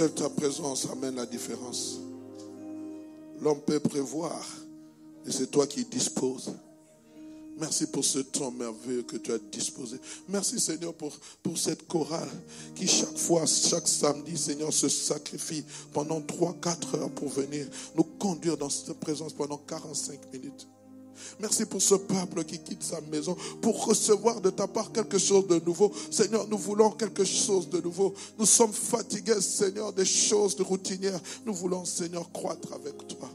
seule ta présence amène la différence. L'homme peut prévoir, et c'est toi qui disposes. Merci pour ce temps merveilleux que tu as disposé. Merci Seigneur pour, pour cette chorale qui chaque fois, chaque samedi, Seigneur, se sacrifie pendant 3-4 heures pour venir nous conduire dans cette présence pendant 45 minutes. Merci pour ce peuple qui quitte sa maison pour recevoir de ta part quelque chose de nouveau. Seigneur, nous voulons quelque chose de nouveau. Nous sommes fatigués, Seigneur, des choses de routinières. Nous voulons, Seigneur, croître avec toi.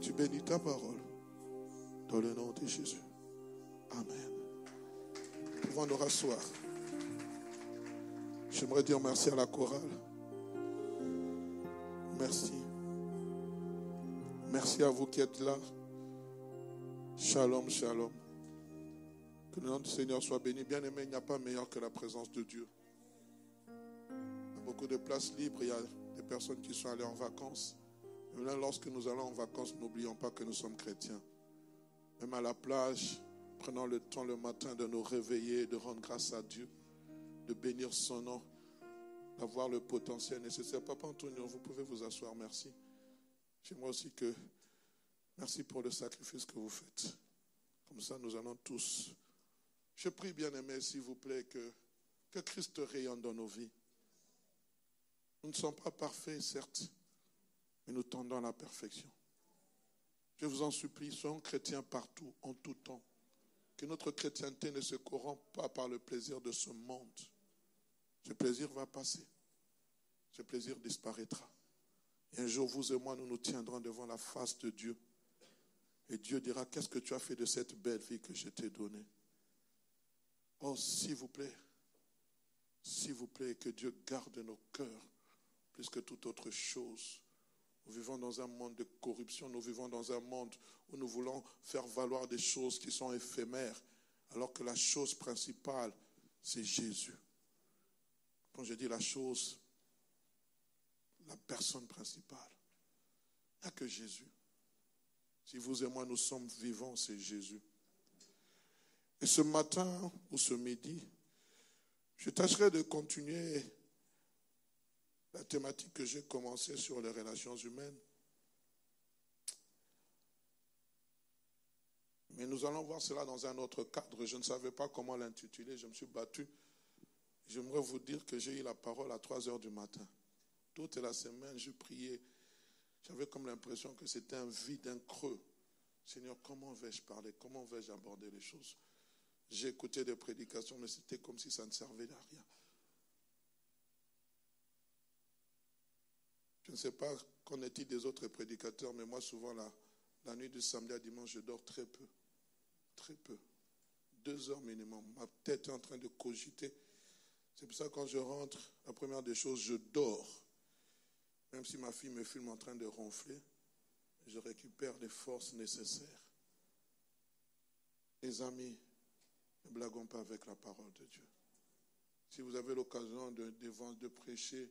Tu bénis ta parole. Dans le nom de Jésus. Amen. Nous pouvons nous rasseoir. J'aimerais dire merci à la chorale. Merci. Merci à vous qui êtes là. Shalom, shalom. Que le nom du Seigneur soit béni. Bien aimé, il n'y a pas meilleur que la présence de Dieu. Il y a beaucoup de places libres. Il y a des personnes qui sont allées en vacances. Mais lorsque nous allons en vacances, n'oublions pas que nous sommes chrétiens. Même à la plage, prenons le temps le matin de nous réveiller, de rendre grâce à Dieu, de bénir son nom, d'avoir le potentiel nécessaire. Papa Antonio, vous pouvez vous asseoir, merci. J'aimerais aussi que, merci pour le sacrifice que vous faites. Comme ça, nous allons tous. Je prie, bien aimé, s'il vous plaît, que, que Christ rayonne dans nos vies. Nous ne sommes pas parfaits, certes, mais nous tendons à la perfection. Je vous en supplie, soyons chrétiens partout, en tout temps. Que notre chrétienté ne se corrompe pas par le plaisir de ce monde. Ce plaisir va passer. Ce plaisir disparaîtra. Et un jour, vous et moi, nous nous tiendrons devant la face de Dieu. Et Dieu dira, qu'est-ce que tu as fait de cette belle vie que je t'ai donnée? Oh, s'il vous plaît, s'il vous plaît, que Dieu garde nos cœurs plus que toute autre chose. Nous vivons dans un monde de corruption, nous vivons dans un monde où nous voulons faire valoir des choses qui sont éphémères, alors que la chose principale, c'est Jésus. Quand je dis la chose, la personne principale, il n'y a que Jésus. Si vous et moi nous sommes vivants, c'est Jésus. Et ce matin ou ce midi, je tâcherai de continuer la thématique que j'ai commencée sur les relations humaines. Mais nous allons voir cela dans un autre cadre. Je ne savais pas comment l'intituler. Je me suis battu. J'aimerais vous dire que j'ai eu la parole à 3 heures du matin. Toute la semaine, je priais. J'avais comme l'impression que c'était un vide, un creux. Seigneur, comment vais-je parler? Comment vais-je aborder les choses? J'ai écouté des prédications, mais c'était comme si ça ne servait à rien. Je ne sais pas qu'en est-il des autres prédicateurs, mais moi, souvent, la, la nuit du samedi à dimanche, je dors très peu. Très peu. Deux heures minimum. Ma tête est en train de cogiter. C'est pour ça que quand je rentre, la première des choses, je dors. Même si ma fille me filme en train de ronfler, je récupère les forces nécessaires. Les amis, ne blaguons pas avec la parole de Dieu. Si vous avez l'occasion de, de, de prêcher,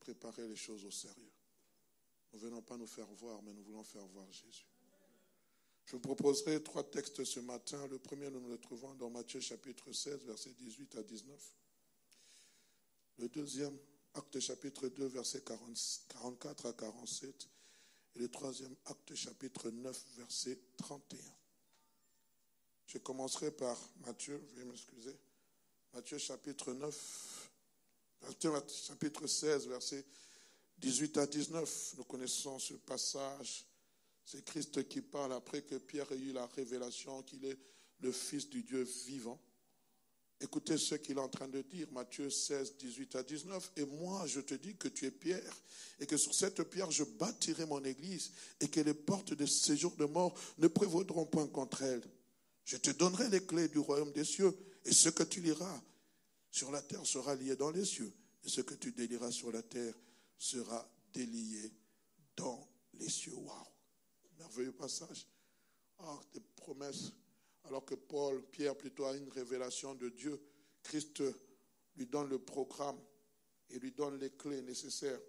préparez les choses au sérieux. Nous ne venons pas nous faire voir, mais nous voulons faire voir Jésus. Je vous proposerai trois textes ce matin. Le premier, nous le trouvons dans Matthieu chapitre 16, versets 18 à 19. Le deuxième, Acte chapitre 2, versets 44 à 47. Et le troisième, Acte chapitre 9, verset 31. Je commencerai par Matthieu, veuillez m'excuser. Matthieu chapitre 9, Matthieu chapitre 16, verset 18 à 19. Nous connaissons ce passage. C'est Christ qui parle après que Pierre ait eu la révélation qu'il est le Fils du Dieu vivant. Écoutez ce qu'il est en train de dire, Matthieu 16, 18 à 19. Et moi, je te dis que tu es pierre, et que sur cette pierre, je bâtirai mon église, et que les portes de séjour de mort ne prévaudront point contre elle. Je te donnerai les clés du royaume des cieux, et ce que tu liras sur la terre sera lié dans les cieux, et ce que tu délieras sur la terre sera délié dans les cieux. Waouh! Merveilleux passage. Ah, des promesses alors que Paul, Pierre plutôt a une révélation de Dieu, Christ lui donne le programme et lui donne les clés nécessaires.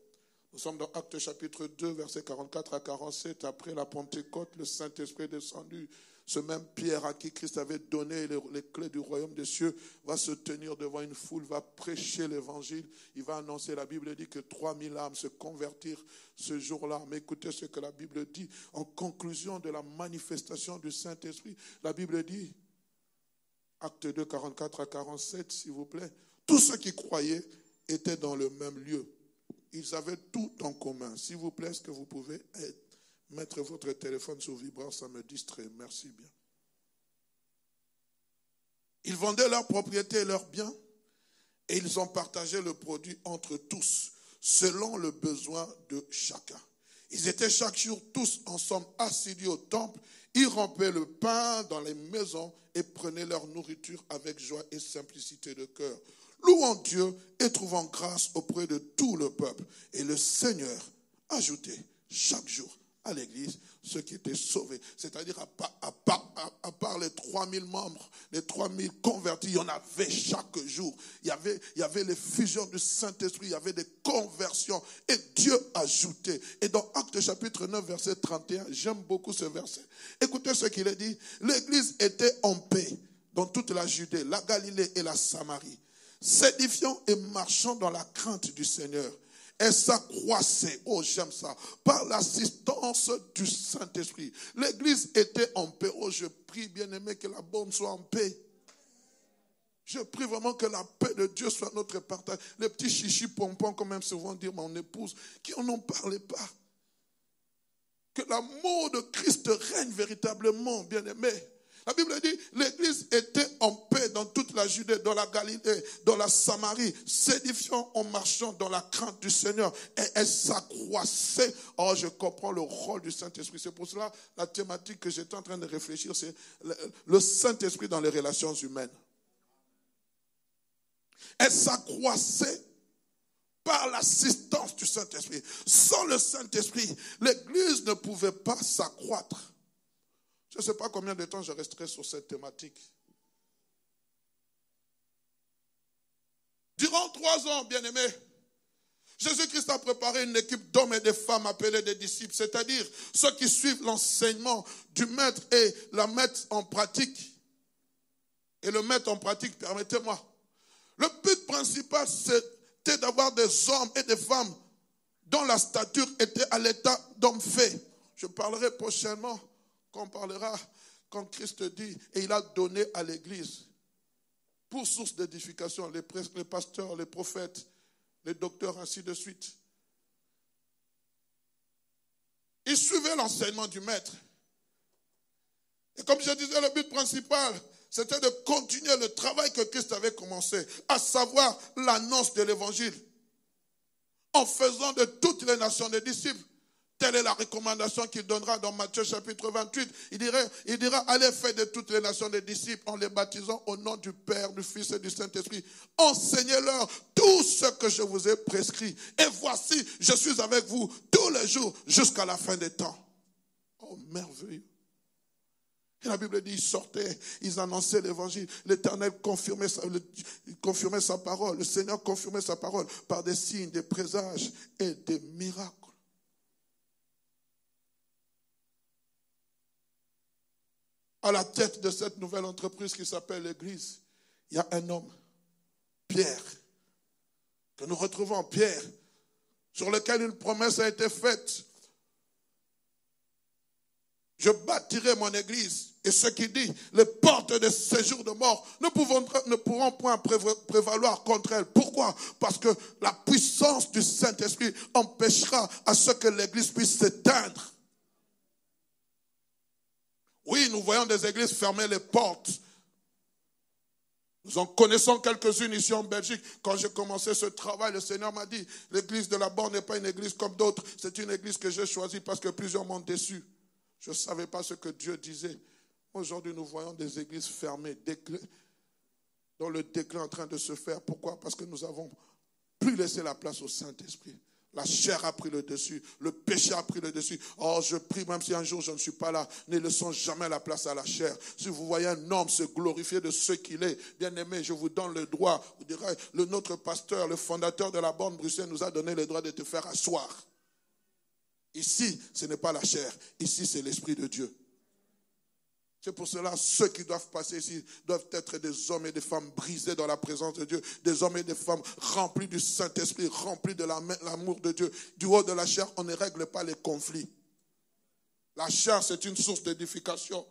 Nous sommes dans Actes chapitre 2, versets 44 à 47. Après la Pentecôte, le Saint-Esprit est descendu ce même Pierre à qui Christ avait donné les, clés du royaume des cieux va se tenir devant une foule, va prêcher l'évangile, il va annoncer, la Bible dit que 3000 âmes se convertirent ce jour-là. Mais écoutez ce que la Bible dit en conclusion de la manifestation du Saint-Esprit. La Bible dit, acte 2, 44 à 47, s'il vous plaît, tous ceux qui croyaient étaient dans le même lieu. Ils avaient tout en commun. S'il vous plaît, est-ce que vous pouvez être Mettre votre téléphone sur vibrant, ça me distrait. Merci bien. Ils vendaient leurs propriétés et leurs biens et ils ont partagé le produit entre tous, selon le besoin de chacun. Ils étaient chaque jour tous ensemble assidus au temple. Ils rompaient le pain dans les maisons et prenaient leur nourriture avec joie et simplicité de cœur, louant Dieu et trouvant grâce auprès de tout le peuple. Et le Seigneur ajoutait chaque jour à l'église ceux qui étaient sauvés. C'est-à-dire, à part, à, part, les 3000 membres, les 3000 convertis, il y en avait chaque jour. Il y avait, il y avait les fusions du Saint-Esprit, il y avait des conversions. Et Dieu ajoutait. Et dans Acte chapitre 9, verset 31, j'aime beaucoup ce verset. Écoutez ce qu'il est dit. L'église était en paix dans toute la Judée, la Galilée et la Samarie, s'édifiant et marchant dans la crainte du Seigneur et s'accroissait, oh j'aime ça, par l'assistance du Saint-Esprit. L'église était en paix. Oh, je prie, bien aimé, que la bonne soit en paix. Je prie vraiment que la paix de Dieu soit notre partage. Les petits chichis pompons, comme même souvent dire mon épouse, qui en ont parlé pas. Que l'amour de Christ règne véritablement, bien aimé. La Bible dit, l'église était en paix dans toute la Judée, dans la Galilée, dans la Samarie, s'édifiant en marchant dans la crainte du Seigneur. Et elle s'accroissait. Oh, je comprends le rôle du Saint-Esprit. C'est pour cela, la thématique que j'étais en train de réfléchir, c'est le Saint-Esprit dans les relations humaines. Elle s'accroissait par l'assistance du Saint-Esprit. Sans le Saint-Esprit, l'Église ne pouvait pas s'accroître. Je ne sais pas combien de temps je resterai sur cette thématique. Durant trois ans, bien-aimés, Jésus-Christ a préparé une équipe d'hommes et de femmes appelés des disciples, c'est-à-dire ceux qui suivent l'enseignement du maître et la mettent en pratique. Et le mettre en pratique, permettez-moi. Le but principal, c'était d'avoir des hommes et des femmes dont la stature était à l'état d'homme fait. Je parlerai prochainement qu'on parlera quand Christ dit, et il a donné à l'Église pour source d'édification, les, les pasteurs, les prophètes, les docteurs, ainsi de suite. Ils suivaient l'enseignement du Maître. Et comme je disais, le but principal, c'était de continuer le travail que Christ avait commencé, à savoir l'annonce de l'Évangile, en faisant de toutes les nations des disciples. Telle est la recommandation qu'il donnera dans Matthieu chapitre 28. Il dira, il dira, allez faire de toutes les nations des disciples en les baptisant au nom du Père, du Fils et du Saint-Esprit. Enseignez-leur tout ce que je vous ai prescrit. Et voici, je suis avec vous tous les jours jusqu'à la fin des temps. Oh, merveilleux. Et la Bible dit, ils sortaient, ils annonçaient l'évangile. L'Éternel confirmait confirmait sa parole. Le Seigneur confirmait sa parole par des signes, des présages et des miracles. À la tête de cette nouvelle entreprise qui s'appelle l'Église, il y a un homme, Pierre, que nous retrouvons, Pierre, sur lequel une promesse a été faite. Je bâtirai mon Église. Et ce qui dit, les portes de séjour de mort ne, ne pourront point prévaloir contre elle. Pourquoi? Parce que la puissance du Saint-Esprit empêchera à ce que l'Église puisse s'éteindre. Oui, nous voyons des églises fermer les portes. Nous en connaissons quelques-unes ici en Belgique. Quand j'ai commencé ce travail, le Seigneur m'a dit, l'église de la Borne n'est pas une église comme d'autres. C'est une église que j'ai choisie parce que plusieurs m'ont déçu. Je ne savais pas ce que Dieu disait. Aujourd'hui, nous voyons des églises fermées, dont le déclin est en train de se faire. Pourquoi? Parce que nous avons plus laissé la place au Saint-Esprit. La chair a pris le dessus, le péché a pris le dessus. Oh, je prie, même si un jour je ne suis pas là, ne laissons jamais la place à la chair. Si vous voyez un homme se glorifier de ce qu'il est, bien aimé, je vous donne le droit. Vous direz, le, notre pasteur, le fondateur de la bande Bruxelles nous a donné le droit de te faire asseoir. Ici, ce n'est pas la chair. Ici, c'est l'Esprit de Dieu. C'est pour cela, ceux qui doivent passer ici doivent être des hommes et des femmes brisés dans la présence de Dieu, des hommes et des femmes remplis du Saint-Esprit, remplis de l'amour de Dieu. Du haut de la chair, on ne règle pas les conflits. La chair, c'est une source d'édification.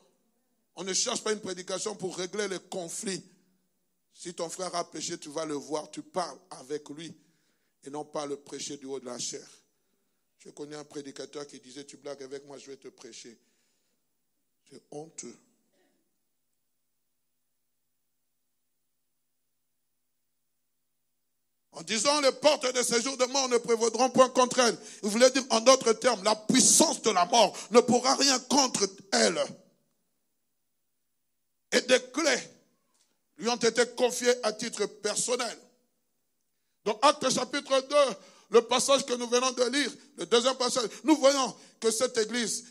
On ne cherche pas une prédication pour régler les conflits. Si ton frère a péché, tu vas le voir, tu parles avec lui et non pas le prêcher du haut de la chair. Je connais un prédicateur qui disait, tu blagues avec moi, je vais te prêcher. C'est honteux. En disant les portes de séjour de mort ne prévaudront point contre elle. Il voulait dire en d'autres termes, la puissance de la mort ne pourra rien contre elle. Et des clés lui ont été confiées à titre personnel. Donc, acte chapitre 2, le passage que nous venons de lire, le deuxième passage, nous voyons que cette église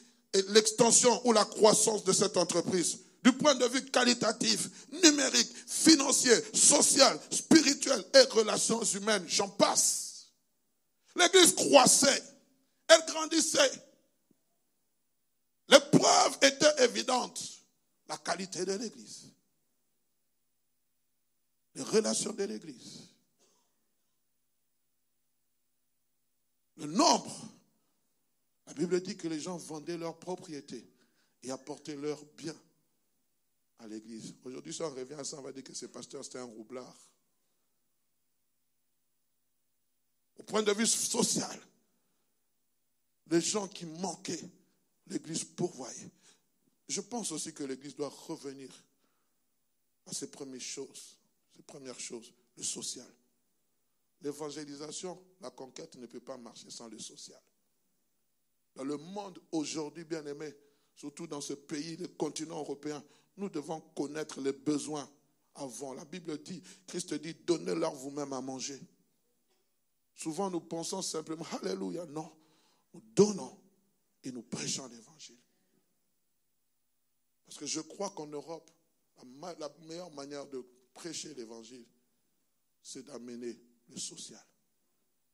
l'extension ou la croissance de cette entreprise du point de vue qualitatif, numérique, financier, social, spirituel et relations humaines, j'en passe. L'église croissait, elle grandissait. Les preuves étaient évidentes. La qualité de l'église, les relations de l'église, le nombre la Bible dit que les gens vendaient leurs propriétés et apportaient leurs biens à l'église. Aujourd'hui, si on revient à ça, on va dire que ce pasteur, c'était un roublard. Au point de vue social, les gens qui manquaient, l'église pourvoyait. Je pense aussi que l'église doit revenir à ses premières choses, ses premières choses, le social. L'évangélisation, la conquête ne peut pas marcher sans le social. Dans le monde aujourd'hui, bien aimé, surtout dans ce pays, le continent européen, nous devons connaître les besoins avant. La Bible dit, Christ dit, donnez-leur vous-même à manger. Souvent, nous pensons simplement, Alléluia, non. Nous donnons et nous prêchons l'évangile. Parce que je crois qu'en Europe, la meilleure manière de prêcher l'évangile, c'est d'amener le social.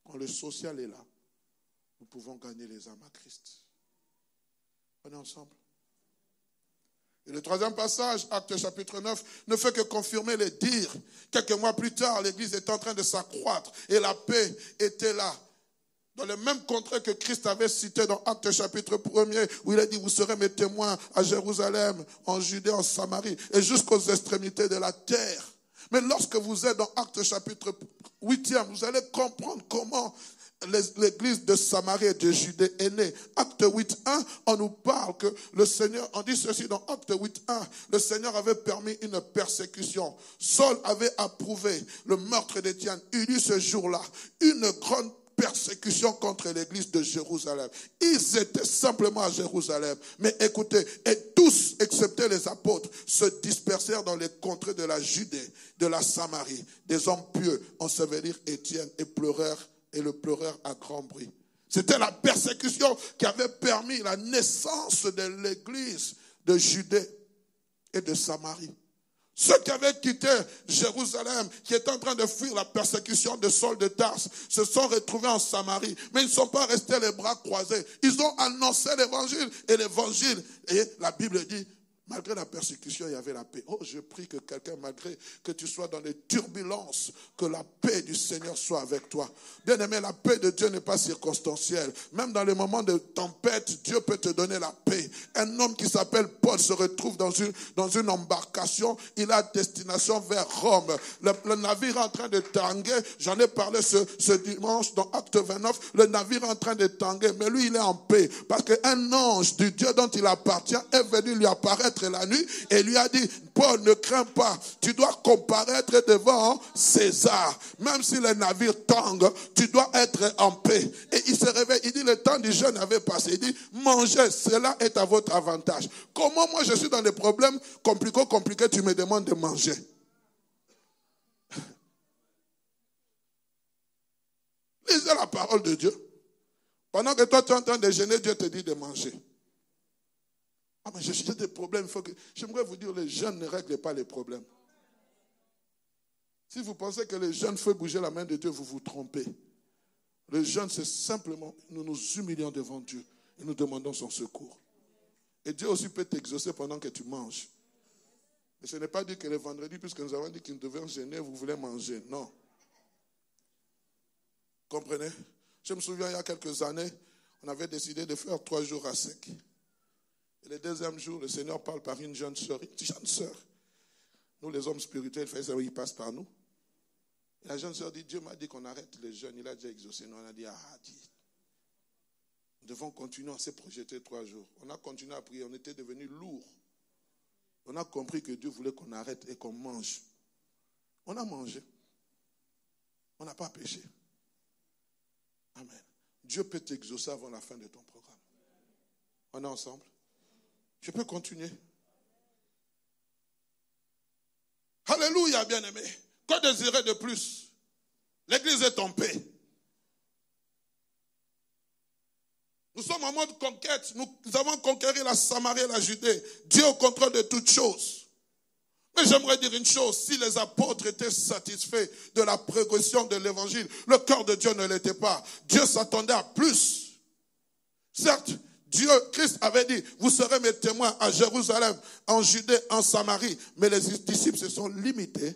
Quand le social est là, nous pouvons gagner les âmes à Christ. On est ensemble. Et le troisième passage, Acte chapitre 9, ne fait que confirmer les dires. Quelques mois plus tard, l'Église est en train de s'accroître et la paix était là. Dans le même contrat que Christ avait cité dans Acte chapitre 1 où il a dit, vous serez mes témoins à Jérusalem, en Judée, en Samarie et jusqu'aux extrémités de la terre. Mais lorsque vous êtes dans Acte chapitre 8, vous allez comprendre comment l'église de Samarie et de Judée est née. Acte 8.1, on nous parle que le Seigneur, on dit ceci dans Acte 8.1, le Seigneur avait permis une persécution. Saul avait approuvé le meurtre d'Étienne. Il y eut ce jour-là une grande persécution contre l'église de Jérusalem. Ils étaient simplement à Jérusalem. Mais écoutez, et tous, excepté les apôtres, se dispersèrent dans les contrées de la Judée, de la Samarie. Des hommes pieux ensevelirent Étienne et pleurèrent et le pleureur à grand bruit. C'était la persécution qui avait permis la naissance de l'église de Judée et de Samarie. Ceux qui avaient quitté Jérusalem, qui étaient en train de fuir la persécution de Saul de Tarse, se sont retrouvés en Samarie. Mais ils ne sont pas restés les bras croisés. Ils ont annoncé l'évangile. Et l'évangile, et la Bible dit, Malgré la persécution, il y avait la paix. Oh, je prie que quelqu'un, malgré que tu sois dans les turbulences, que la paix du Seigneur soit avec toi. Bien aimé, la paix de Dieu n'est pas circonstancielle. Même dans les moments de tempête, Dieu peut te donner la paix. Un homme qui s'appelle Paul se retrouve dans une, embarcation. Il a destination vers Rome. Le, navire est en train de tanguer. J'en ai parlé ce, ce dimanche dans Acte 29. Le navire est en train de tanguer. Mais lui, il est en paix. Parce qu'un ange du Dieu dont il appartient est venu lui apparaître la nuit et lui a dit, Paul, ne crains pas, tu dois comparaître devant César. Même si le navire tangue, tu dois être en paix. Et il se réveille, il dit, le temps du jeûne avait passé. Il dit, mangez, cela est à votre avantage. Comment moi je suis dans des problèmes compliqués, compliqués, tu me demandes de manger? Lisez la parole de Dieu. Pendant que toi tu es en train de gêner, Dieu te dit de manger. Ah, mais j'ai des problèmes. Que... J'aimerais vous dire, les jeunes ne règlent pas les problèmes. Si vous pensez que les jeunes font bouger la main de Dieu, vous vous trompez. Le jeûne, c'est simplement, nous nous humilions devant Dieu et nous demandons son secours. Et Dieu aussi peut t'exaucer pendant que tu manges. Et ce n'est pas dit que le vendredi, puisque nous avons dit qu'il nous devait gêner, vous voulez manger. Non. Comprenez? Je me souviens, il y a quelques années, on avait décidé de faire trois jours à sec. Et le deuxième jour, le Seigneur parle par une jeune sœur, une jeune sœur. Nous, les hommes spirituels, il passe par nous. La jeune sœur dit, Dieu m'a dit qu'on arrête les jeunes. Il a déjà exaucé. Nous, on a dit, ah, dit. Nous devons continuer à se projeter trois jours. On a continué à prier. On était devenus lourds. On a compris que Dieu voulait qu'on arrête et qu'on mange. On a mangé. On n'a pas péché. Amen. Dieu peut t'exaucer avant la fin de ton programme. On est ensemble Je peux continuer Alléluia, bien-aimé. Que désirer de plus? L'église est en paix. Nous sommes en mode conquête. Nous, avons conquéri la Samarie et la Judée. Dieu au contrôle de toutes choses. Mais j'aimerais dire une chose, si les apôtres étaient satisfaits de la progression de l'évangile, le cœur de Dieu ne l'était pas. Dieu s'attendait à plus. Certes, Dieu, Christ avait dit, vous serez mes témoins à Jérusalem, en Judée, en Samarie. Mais les disciples se sont limités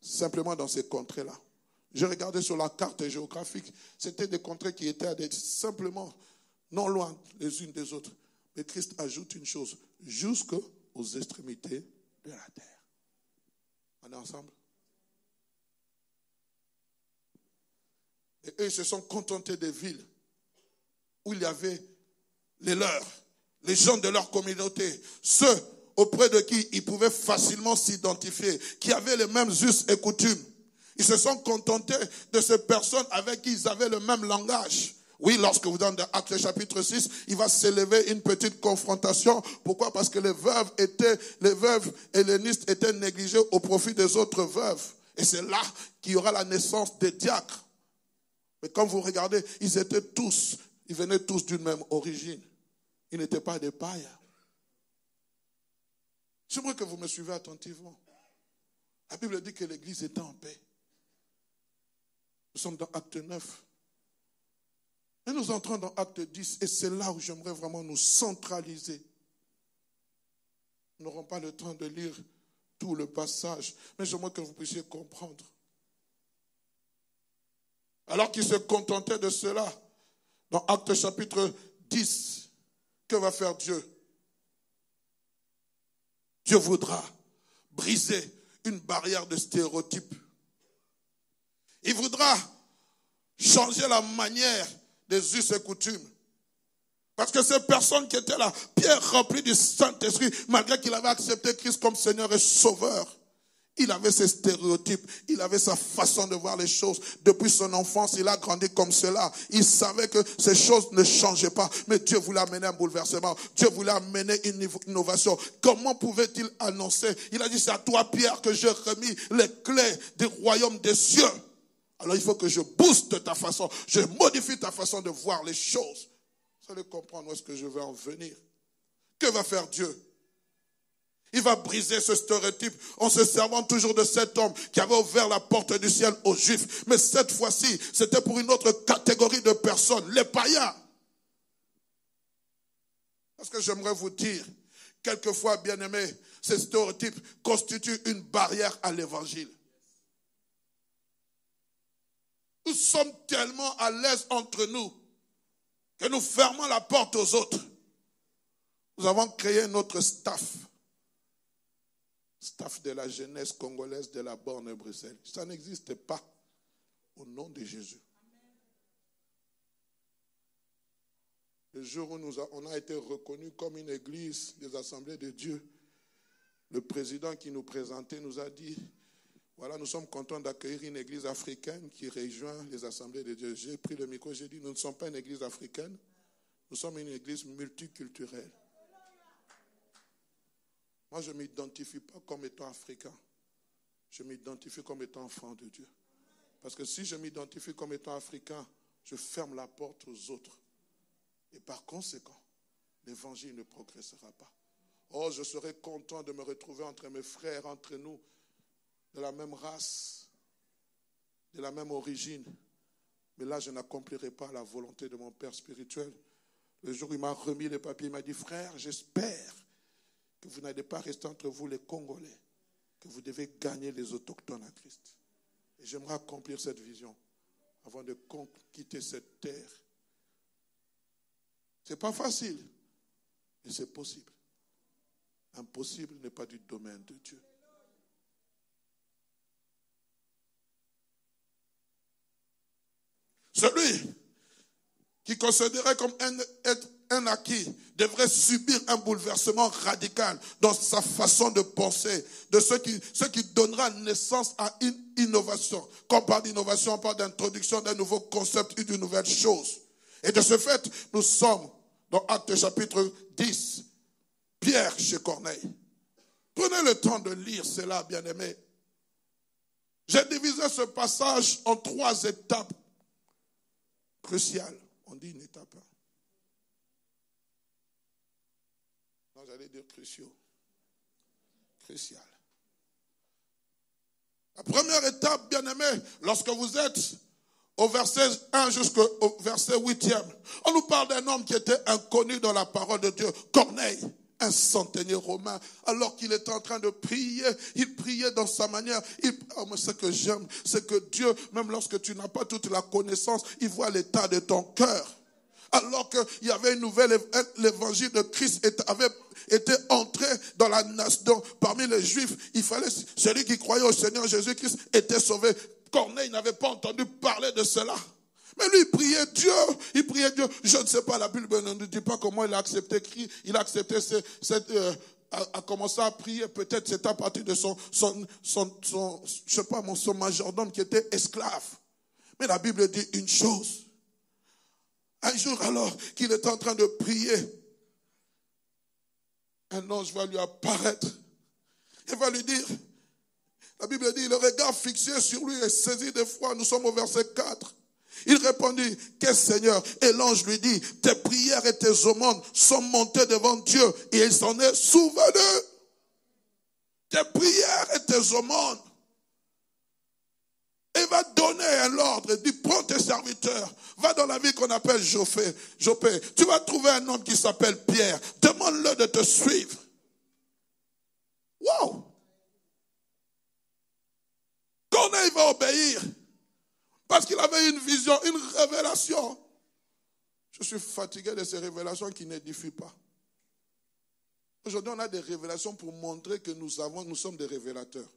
simplement dans ces contrées-là. Je regardais sur la carte géographique, c'était des contrées qui étaient simplement non loin les unes des autres. Mais Christ ajoute une chose, jusqu'aux extrémités de la terre. On est ensemble? Et eux, ils se sont contentés des villes où il y avait les leurs, les gens de leur communauté, ceux auprès de qui ils pouvaient facilement s'identifier, qui avaient les mêmes us et coutumes. Ils se sont contentés de ces personnes avec qui ils avaient le même langage. Oui, lorsque vous dans Actes chapitre 6, il va s'élever une petite confrontation. Pourquoi? Parce que les veuves étaient, les veuves hellénistes étaient négligées au profit des autres veuves. Et c'est là qu'il y aura la naissance des diacres. Mais quand vous regardez, ils étaient tous, ils venaient tous d'une même origine. Ils n'étaient pas des païens. J'aimerais que vous me suivez attentivement. La Bible dit que l'Église était en paix. Nous sommes dans Acte 9. Et nous entrons dans Acte 10 et c'est là où j'aimerais vraiment nous centraliser. Nous n'aurons pas le temps de lire tout le passage, mais j'aimerais que vous puissiez comprendre. Alors qu'ils se contentaient de cela, dans Acte chapitre 10, que va faire Dieu? Dieu voudra briser une barrière de stéréotypes. Il voudra changer la manière des us et coutumes. Parce que ces personnes qui étaient là, Pierre rempli du Saint-Esprit, malgré qu'il avait accepté Christ comme Seigneur et Sauveur, il avait ses stéréotypes, il avait sa façon de voir les choses. Depuis son enfance, il a grandi comme cela. Il savait que ces choses ne changeaient pas, mais Dieu voulait amener un bouleversement. Dieu voulait amener une innovation. Comment pouvait-il annoncer? Il a dit, c'est à toi, Pierre, que j'ai remis les clés du royaume des cieux. Alors il faut que je booste ta façon, je modifie ta façon de voir les choses. Vous allez comprendre où est-ce que je vais en venir. Que va faire Dieu? Il va briser ce stéréotype en se servant toujours de cet homme qui avait ouvert la porte du ciel aux Juifs. Mais cette fois-ci, c'était pour une autre catégorie de personnes, les païens. Parce que j'aimerais vous dire, quelquefois, bien aimés, ces stéréotypes constituent une barrière à l'évangile. Nous sommes tellement à l'aise entre nous que nous fermons la porte aux autres. Nous avons créé notre staff staff de la jeunesse congolaise de la borne Bruxelles. Ça n'existe pas au nom de Jésus. Le jour où nous on a été reconnu comme une église des assemblées de Dieu, le président qui nous présentait nous a dit, voilà, nous sommes contents d'accueillir une église africaine qui rejoint les assemblées de Dieu. J'ai pris le micro, j'ai dit, nous ne sommes pas une église africaine, nous sommes une église multiculturelle. Moi, je ne m'identifie pas comme étant africain. Je m'identifie comme étant enfant de Dieu. Parce que si je m'identifie comme étant africain, je ferme la porte aux autres. Et par conséquent, l'évangile ne progressera pas. Oh, je serais content de me retrouver entre mes frères, entre nous, de la même race, de la même origine. Mais là, je n'accomplirai pas la volonté de mon Père spirituel. Le jour où il m'a remis les papiers, il m'a dit, frère, j'espère que vous n'allez pas rester entre vous les Congolais, que vous devez gagner les autochtones à Christ. Et j'aimerais accomplir cette vision avant de quitter cette terre. Ce n'est pas facile, mais c'est possible. Impossible n'est pas du domaine de Dieu. Celui qui considérait comme un être un acquis devrait subir un bouleversement radical dans sa façon de penser, de ce qui, ce qui donnera naissance à une innovation. Quand on parle d'innovation, on parle d'introduction d'un nouveau concept ou d'une nouvelle chose. Et de ce fait, nous sommes dans Acte chapitre 10, Pierre chez Corneille. Prenez le temps de lire cela, bien-aimés. J'ai divisé ce passage en trois étapes cruciales. On dit une étape. Non, j'allais dire cruciaux. Crucial. La première étape, bien-aimé, lorsque vous êtes au verset 1 jusqu'au verset 8e, on nous parle d'un homme qui était inconnu dans la parole de Dieu, Corneille un centenier romain, alors qu'il était en train de prier, il priait dans sa manière. Oh, ce que j'aime, c'est que Dieu, même lorsque tu n'as pas toute la connaissance, il voit l'état de ton cœur. Alors qu'il y avait une nouvelle, l'évangile de Christ avait été entré dans la nation, parmi les Juifs, il fallait, celui qui croyait au Seigneur Jésus-Christ était sauvé. Corneille n'avait pas entendu parler de cela. Mais lui, il priait Dieu. Il priait Dieu. Je ne sais pas, la Bible ne dit pas comment il a accepté, il a accepté euh, a, commencé à prier. Peut-être c'était à partir de son, son, son, sais pas, son majordome qui était esclave. Mais la Bible dit une chose. Un jour alors qu'il est en train de prier, un ange va lui apparaître et va lui dire, la Bible dit, le regard fixé sur lui est saisi de foi. Nous sommes au verset 4. Il répondit, qu'est-ce Seigneur? Et l'ange lui dit, tes prières et tes aumônes sont montées devant Dieu et il s'en est souvenu. Tes prières et tes aumônes. Il va donner un ordre. Dit, prends tes serviteurs. Va dans la ville qu'on appelle Jopé. Jopé. Tu vas trouver un homme qui s'appelle Pierre. Demande-le de te suivre. Wow! Corneille va obéir. Parce qu'il avait une vision, une révélation. Je suis fatigué de ces révélations qui n'édifient pas. Aujourd'hui, on a des révélations pour montrer que nous avons, nous sommes des révélateurs.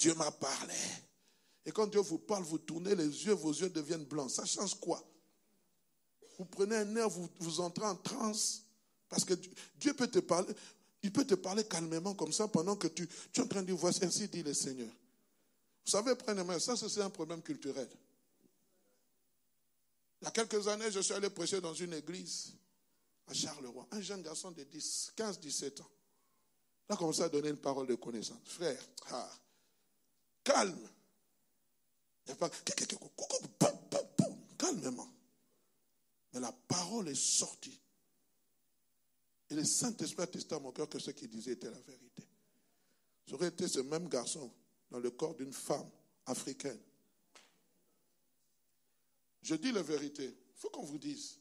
Dieu m'a parlé. Et quand Dieu vous parle, vous tournez les yeux, vos yeux deviennent blancs. Ça change quoi? Vous prenez un air, vous, vous entrez en transe. Parce que Dieu peut te parler, il peut te parler calmement comme ça pendant que tu, tu es en train de dire, voici, ainsi dit le Seigneur. Vous savez, prenez-moi, ça c'est un problème culturel. Il y a quelques années, je suis allé prêcher dans une église à Charleroi. Un jeune garçon de 10, 15, 17 ans. A commencé à donner une parole de connaissance. Frère, ah, calme. calmement. Mais la parole est sortie. Et le Saint-Esprit a testé à mon cœur que ce qu'il disait était la vérité. J'aurais été ce même garçon dans le corps d'une femme africaine. Je dis la vérité. Il faut qu'on vous dise.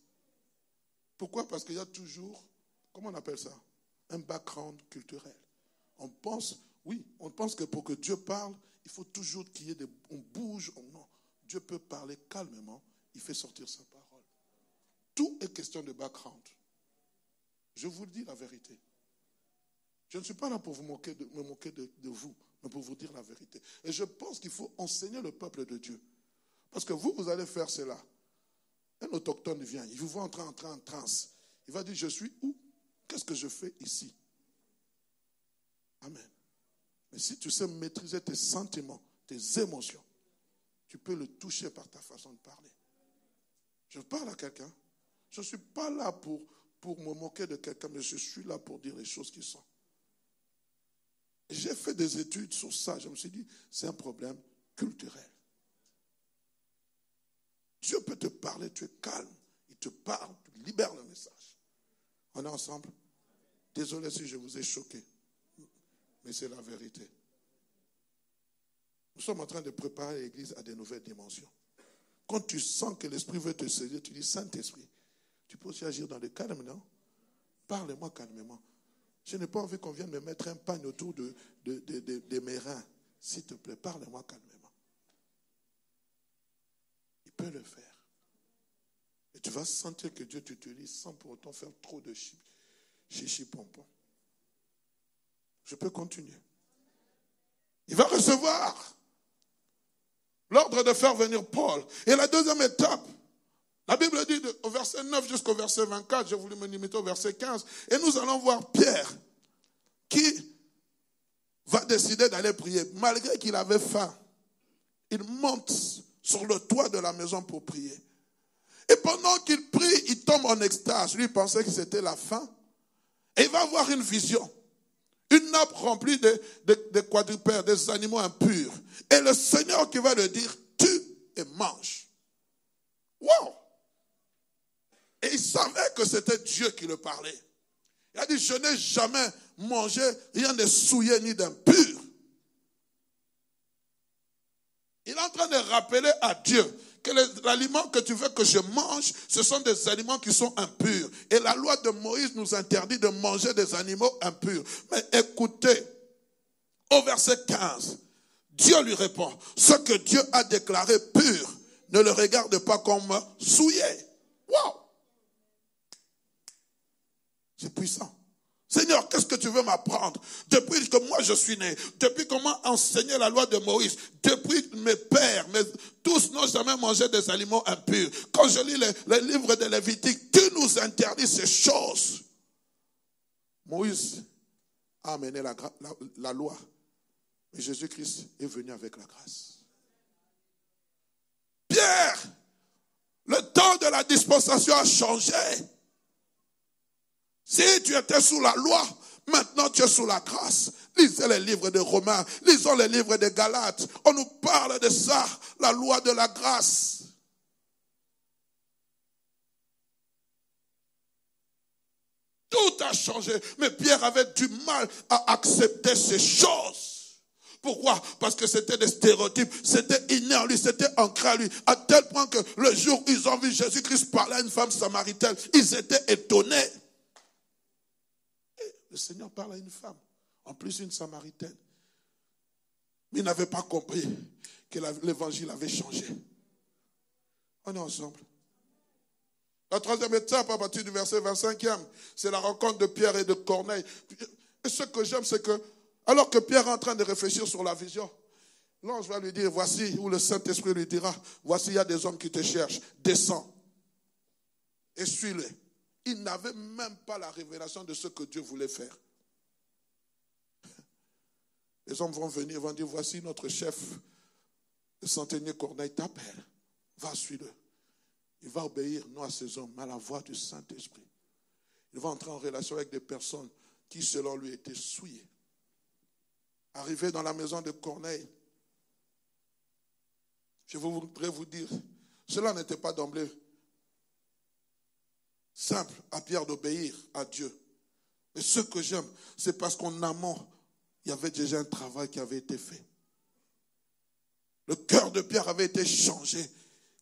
Pourquoi? Parce qu'il y a toujours, comment on appelle ça? Un background culturel. On pense, oui, on pense que pour que Dieu parle, il faut toujours qu'il y ait des. On bouge, non. Dieu peut parler calmement, il fait sortir sa parole. Tout est question de background. Je vous dis la vérité. Je ne suis pas là pour vous moquer de, me moquer de vous mais pour vous dire la vérité. Et je pense qu'il faut enseigner le peuple de Dieu. Parce que vous, vous allez faire cela. Un autochtone vient, il vous voit entrer, entrer en transe. Il va dire, je suis où? Qu'est-ce que je fais ici? Amen. Mais si tu sais maîtriser tes sentiments, tes émotions, tu peux le toucher par ta façon de parler. Je parle à quelqu'un. Je ne suis pas là pour, pour me moquer de quelqu'un, mais je suis là pour dire les choses qui sont. J'ai fait des études sur ça. Je me suis dit, c'est un problème culturel. Dieu peut te parler, tu es calme. Il te parle, tu libères le message. On est ensemble Désolé si je vous ai choqué, mais c'est la vérité. Nous sommes en train de préparer l'Église à des nouvelles dimensions. Quand tu sens que l'Esprit veut te saisir, tu dis Saint-Esprit, tu peux aussi agir dans le calme, non? Parle-moi calmement. Je n'ai pas envie qu'on vienne me mettre un pagne autour de, de mes reins. S'il te plaît, parle-moi calmement. Il peut le faire. Et tu vas sentir que Dieu t'utilise sans pour autant faire trop de chichi pompon. Je peux continuer. Il va recevoir l'ordre de faire venir Paul. Et la deuxième étape, la Bible dit au verset 9 jusqu'au verset 24, j'ai voulu me limiter au verset 15, et nous allons voir Pierre qui va décider d'aller prier. Malgré qu'il avait faim, il monte sur le toit de la maison pour prier. Et pendant qu'il prie, il tombe en extase. Lui pensait que c'était la fin. Et il va avoir une vision. Une nappe remplie de, de, quadrupères, des animaux impurs. Et le Seigneur qui va le dire, tue et mange. Wow! Et il savait que c'était Dieu qui le parlait. Il a dit, je n'ai jamais mangé rien de souillé ni d'impur. Il est en train de rappeler à Dieu que les aliments que tu veux que je mange, ce sont des aliments qui sont impurs. Et la loi de Moïse nous interdit de manger des animaux impurs. Mais écoutez, au verset 15, Dieu lui répond, ce que Dieu a déclaré pur, ne le regarde pas comme souillé. Wow! C'est puissant. Seigneur, qu'est-ce que tu veux m'apprendre? Depuis que moi je suis né, depuis comment enseigner la loi de Moïse, depuis mes pères, mais tous n'ont jamais mangé des aliments impurs. Quand je lis les, livres de Lévitique, tu nous interdis ces choses. Moïse a amené la, la loi, mais Jésus-Christ est venu avec la grâce. Pierre, le temps de la dispensation a changé. Si tu étais sous la loi, maintenant tu es sous la grâce. Lisez les livres de Romains, lisons les livres de Galates. On nous parle de ça, la loi de la grâce. Tout a changé. Mais Pierre avait du mal à accepter ces choses. Pourquoi? Parce que c'était des stéréotypes, c'était inné en lui, c'était ancré en lui, à tel point que le jour où ils ont vu Jésus-Christ parler à une femme samaritaine, ils étaient étonnés. Le Seigneur parle à une femme, en plus une samaritaine. Mais il n'avait pas compris que l'évangile avait changé. On est ensemble. La troisième étape, à partir du verset 25e, c'est la rencontre de Pierre et de Corneille. Et ce que j'aime, c'est que, alors que Pierre est en train de réfléchir sur la vision, l'ange va lui dire, voici, ou le Saint-Esprit lui dira, voici, il y a des hommes qui te cherchent, descends et suis-les. Il n'avait même pas la révélation de ce que Dieu voulait faire. Les hommes vont venir, vont dire, voici notre chef, le centenier Corneille t'appelle. Va, suis-le. Il va obéir non à ces hommes, mais à la voix du Saint-Esprit. Il va entrer en relation avec des personnes qui, selon lui, étaient souillées. Arrivé dans la maison de Corneille, je voudrais vous dire, cela n'était pas d'emblée simple à Pierre d'obéir à Dieu. Mais ce que j'aime, c'est parce qu'en amont, il y avait déjà un travail qui avait été fait. Le cœur de Pierre avait été changé.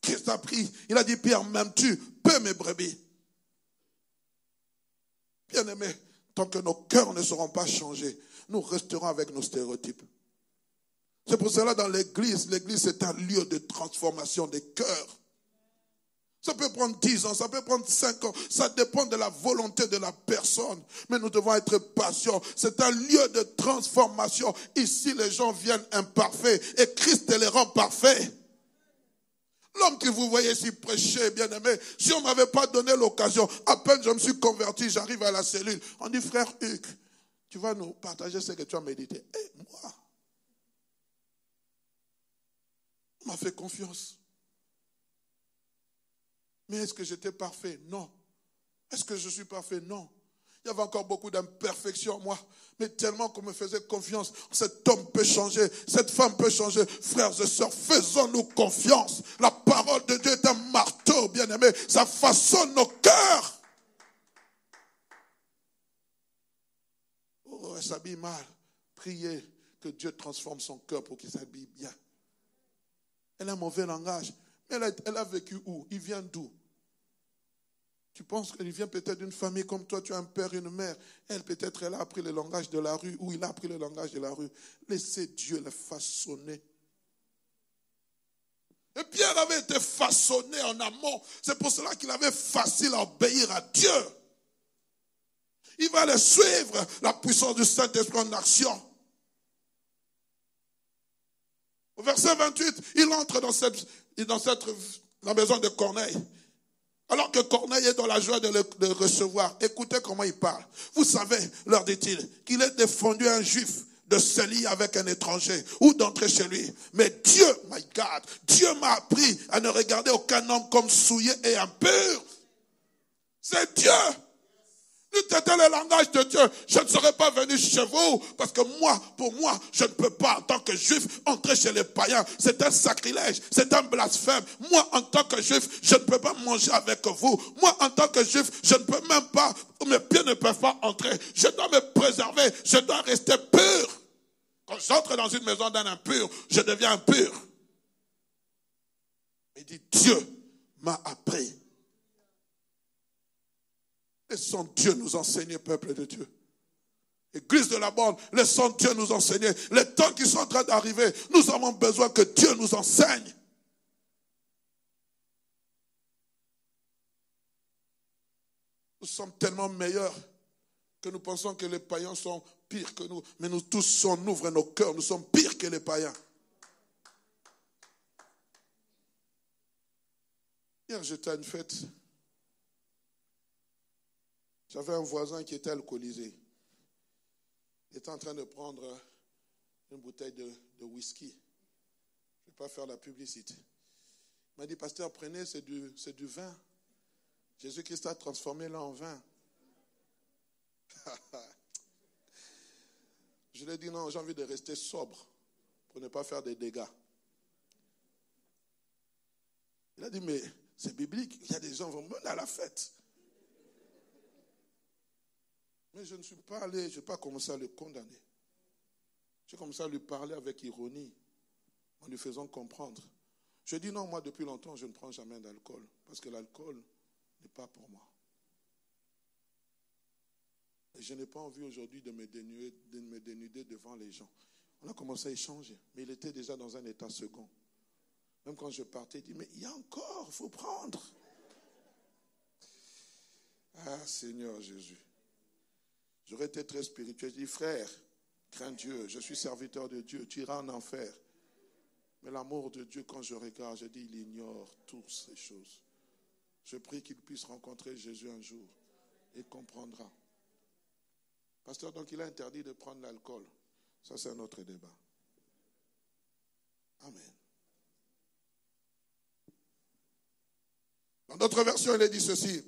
Christ a pris, il a dit, Pierre, m'aimes-tu Peu mes brebis. Bien aimé, tant que nos cœurs ne seront pas changés, nous resterons avec nos stéréotypes. C'est pour cela dans l'église, l'église est un lieu de transformation des cœurs. Ça peut prendre 10 ans, ça peut prendre 5 ans, ça dépend de la volonté de la personne. Mais nous devons être patients. C'est un lieu de transformation. Ici, les gens viennent imparfaits et Christ les rend parfaits. L'homme que vous voyez ici prêcher, bien aimé. Si on m'avait pas donné l'occasion, à peine je me suis converti, j'arrive à la cellule. On dit, frère Hugues, tu vas nous partager ce que tu as médité. Et moi, on m'a fait confiance. Mais est-ce que j'étais parfait? Non. Est-ce que je suis parfait? Non. Il y avait encore beaucoup d'imperfections en moi. Mais tellement qu'on me faisait confiance, cet homme peut changer, cette femme peut changer. Frères et sœurs, faisons-nous confiance. La parole de Dieu est un marteau, bien aimé. Ça façonne nos cœurs. Oh, elle s'habille mal. Priez que Dieu transforme son cœur pour qu'il s'habille bien. Elle a un mauvais langage. Elle a vécu où? Il vient d'où? Tu penses qu'il vient peut-être d'une famille comme toi, tu as un père, une mère. Elle, peut-être, elle a appris le langage de la rue, ou il a appris le langage de la rue. Laissez Dieu le façonner. Et Pierre avait été façonné en amont. C'est pour cela qu'il avait facile à obéir à Dieu. Il va le suivre, la puissance du Saint-Esprit en action. Au verset 28, il entre dans cette, dans cette, la maison de Corneille. Alors que Corneille est dans la joie de le recevoir, écoutez comment il parle. Vous savez, leur dit-il, qu'il est défendu un juif de se lier avec un étranger ou d'entrer chez lui. Mais Dieu, my God, Dieu m'a appris à ne regarder aucun homme comme souillé et impur. C'est Dieu c'était le langage de Dieu, je ne serais pas venu chez vous parce que moi, pour moi, je ne peux pas en tant que juif entrer chez les païens. C'est un sacrilège, c'est un blasphème. Moi, en tant que juif, je ne peux pas manger avec vous. Moi, en tant que juif, je ne peux même pas, mes pieds ne peuvent pas entrer. Je dois me préserver, je dois rester pur. Quand j'entre dans une maison d'un impur, je deviens impur. Il dit, Dieu m'a appris Laissons Dieu nous enseigner, peuple de Dieu. Église de la bande, laissons Dieu nous enseigner. Les temps qui sont en train d'arriver, nous avons besoin que Dieu nous enseigne. Nous sommes tellement meilleurs que nous pensons que les païens sont pires que nous. Mais nous tous, on ouvre nos cœurs, nous sommes pires que les païens. Hier, j'étais à une fête j'avais un voisin qui était alcoolisé. Il était en train de prendre une bouteille de, whisky. Je ne vais pas faire la publicité. Il m'a dit, pasteur, prenez, c'est du, du vin. Jésus-Christ a transformé là en vin. Je lui ai dit, non, j'ai envie de rester sobre pour ne pas faire des dégâts. Il a dit, mais c'est biblique. Il y a des gens qui vont mener à la fête. Mais je ne suis pas allé, je n'ai pas commencé à le condamner. J'ai commencé à lui parler avec ironie, en lui faisant comprendre. Je dis non, moi depuis longtemps, je ne prends jamais d'alcool, parce que l'alcool n'est pas pour moi. Et je n'ai pas envie aujourd'hui de, de me dénuder devant les gens. On a commencé à échanger, mais il était déjà dans un état second. Même quand je partais, il dit, mais il y a encore, il faut prendre. Ah Seigneur Jésus. J'aurais été très spirituel. Je dis, frère, crains Dieu, je suis serviteur de Dieu, tu iras en enfer. Mais l'amour de Dieu, quand je regarde, je dis, il ignore toutes ces choses. Je prie qu'il puisse rencontrer Jésus un jour et comprendra. Pasteur, donc il a interdit de prendre l'alcool. Ça, c'est un autre débat. Amen. Dans d'autres versions, il est dit ceci.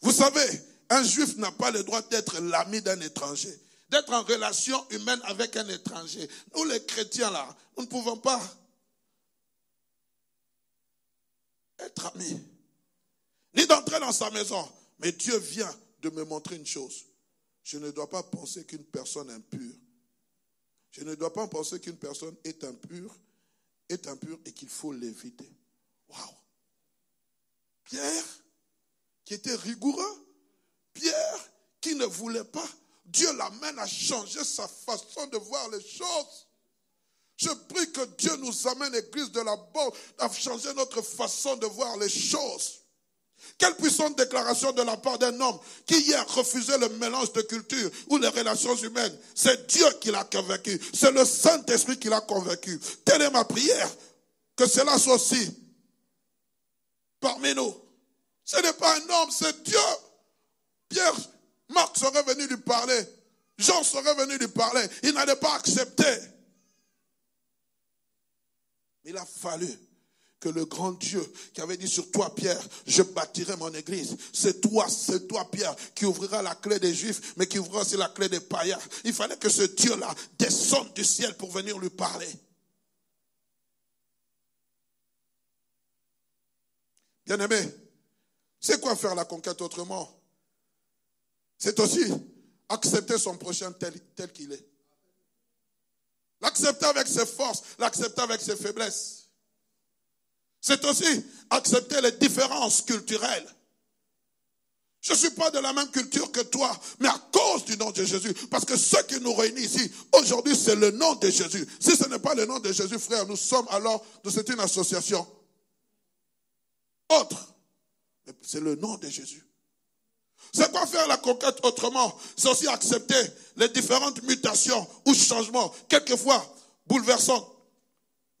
Vous savez, un juif n'a pas le droit d'être l'ami d'un étranger, d'être en relation humaine avec un étranger. Nous, les chrétiens, là, nous ne pouvons pas être amis, ni d'entrer dans sa maison. Mais Dieu vient de me montrer une chose. Je ne dois pas penser qu'une personne impure, je ne dois pas penser qu'une personne est impure, est impure et qu'il faut l'éviter. Waouh! Pierre, qui était rigoureux, Pierre, qui ne voulait pas, Dieu l'amène à changer sa façon de voir les choses. Je prie que Dieu nous amène, Église de la Bonne, à changer notre façon de voir les choses. Quelle puissante déclaration de la part d'un homme qui hier refusait le mélange de culture ou les relations humaines. C'est Dieu qui l'a convaincu. C'est le Saint-Esprit qui l'a convaincu. Telle est ma prière. Que cela soit aussi parmi nous. Ce n'est pas un homme, c'est Dieu. Pierre, Marc serait venu lui parler. Jean serait venu lui parler. Il n'allait pas accepter. Il a fallu que le grand Dieu qui avait dit sur toi, Pierre, je bâtirai mon église. C'est toi, c'est toi, Pierre, qui ouvrira la clé des Juifs, mais qui ouvrira aussi la clé des païens. Il fallait que ce Dieu-là descende du ciel pour venir lui parler. Bien-aimé, c'est quoi faire la conquête autrement? C'est aussi accepter son prochain tel, tel qu'il est. L'accepter avec ses forces, l'accepter avec ses faiblesses. C'est aussi accepter les différences culturelles. Je ne suis pas de la même culture que toi, mais à cause du nom de Jésus. Parce que ce qui nous réunit ici, aujourd'hui, c'est le nom de Jésus. Si ce n'est pas le nom de Jésus, frère, nous sommes alors, c'est une association autre. C'est le nom de Jésus. C'est quoi faire la conquête autrement? C'est aussi accepter les différentes mutations ou changements, quelquefois bouleversants,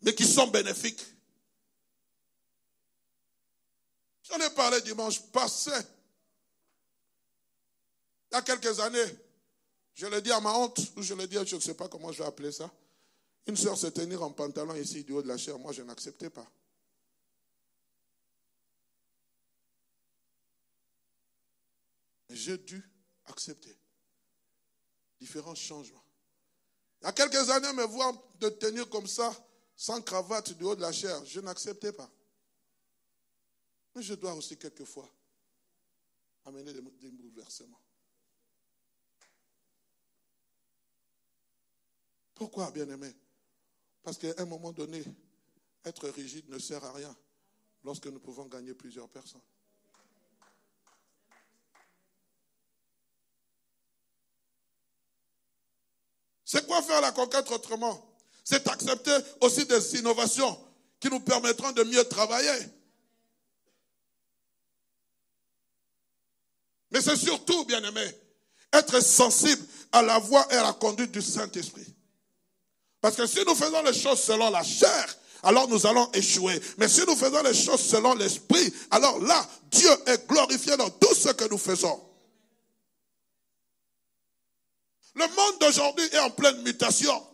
mais qui sont bénéfiques. J'en ai parlé dimanche passé. Il y a quelques années, je l'ai dit à ma honte, ou je l'ai dit, je ne sais pas comment je vais appeler ça. Une soeur se tenir en pantalon ici du haut de la chair, moi je n'acceptais pas. J'ai dû accepter différents changements. Il y a quelques années, me voir de tenir comme ça, sans cravate du haut de la chair, je n'acceptais pas. Mais je dois aussi quelquefois amener des, bouleversements. Pourquoi, bien-aimé? Parce qu'à un moment donné, être rigide ne sert à rien lorsque nous pouvons gagner plusieurs personnes. C'est quoi faire la conquête autrement? C'est accepter aussi des innovations qui nous permettront de mieux travailler. Mais c'est surtout, bien aimé, être sensible à la voix et à la conduite du Saint-Esprit. Parce que si nous faisons les choses selon la chair, alors nous allons échouer. Mais si nous faisons les choses selon l'Esprit, alors là, Dieu est glorifié dans tout ce que nous faisons. Le monde d'aujourd'hui est en pleine mutation.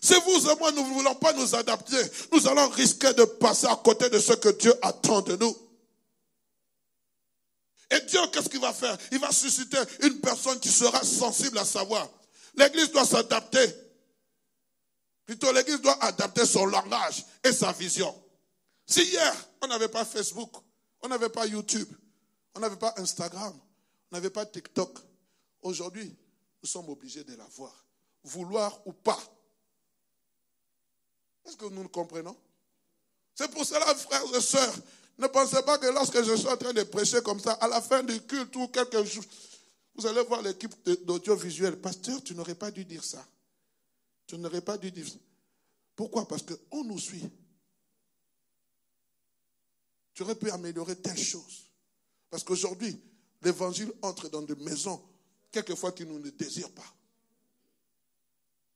Si vous et moi, nous ne voulons pas nous adapter, nous allons risquer de passer à côté de ce que Dieu attend de nous. Et Dieu, qu'est-ce qu'il va faire? Il va susciter une personne qui sera sensible à savoir. L'Église doit s'adapter. Plutôt, l'Église doit adapter son langage et sa vision. Si hier, on n'avait pas Facebook, on n'avait pas YouTube, on n'avait pas Instagram, on n'avait pas TikTok, aujourd'hui, nous sommes obligés de l'avoir, vouloir ou pas. Est-ce que nous nous comprenons? C'est pour cela, frères et sœurs, ne pensez pas que lorsque je suis en train de prêcher comme ça, à la fin du culte ou quelque chose, vous allez voir l'équipe d'audiovisuel. Pasteur, tu n'aurais pas dû dire ça. Tu n'aurais pas dû dire ça. Pourquoi? Parce qu'on nous suit. Tu aurais pu améliorer telle chose. Parce qu'aujourd'hui, l'évangile entre dans des maisons, quelquefois qui nous ne désirent pas.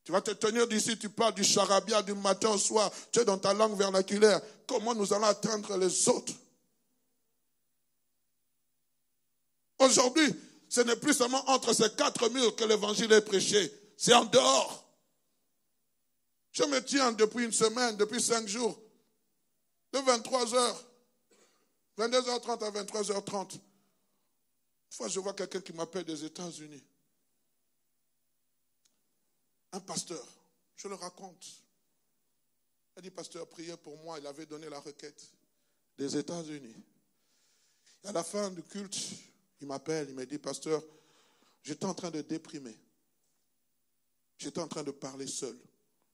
Tu vas te tenir d'ici, tu parles du charabia du matin au soir, tu es dans ta langue vernaculaire. Comment nous allons atteindre les autres? Aujourd'hui, ce n'est plus seulement entre ces quatre murs que l'évangile est prêché, c'est en dehors. Je me tiens depuis une semaine, depuis cinq jours, de 23h, 22h30 à 23h30. Une fois, je vois quelqu'un qui m'appelle des États-Unis un pasteur, je le raconte. Il a dit, pasteur, priez pour moi. Il avait donné la requête des États-Unis. À la fin du culte, il m'appelle, il me dit, pasteur, j'étais en train de déprimer. J'étais en train de parler seul.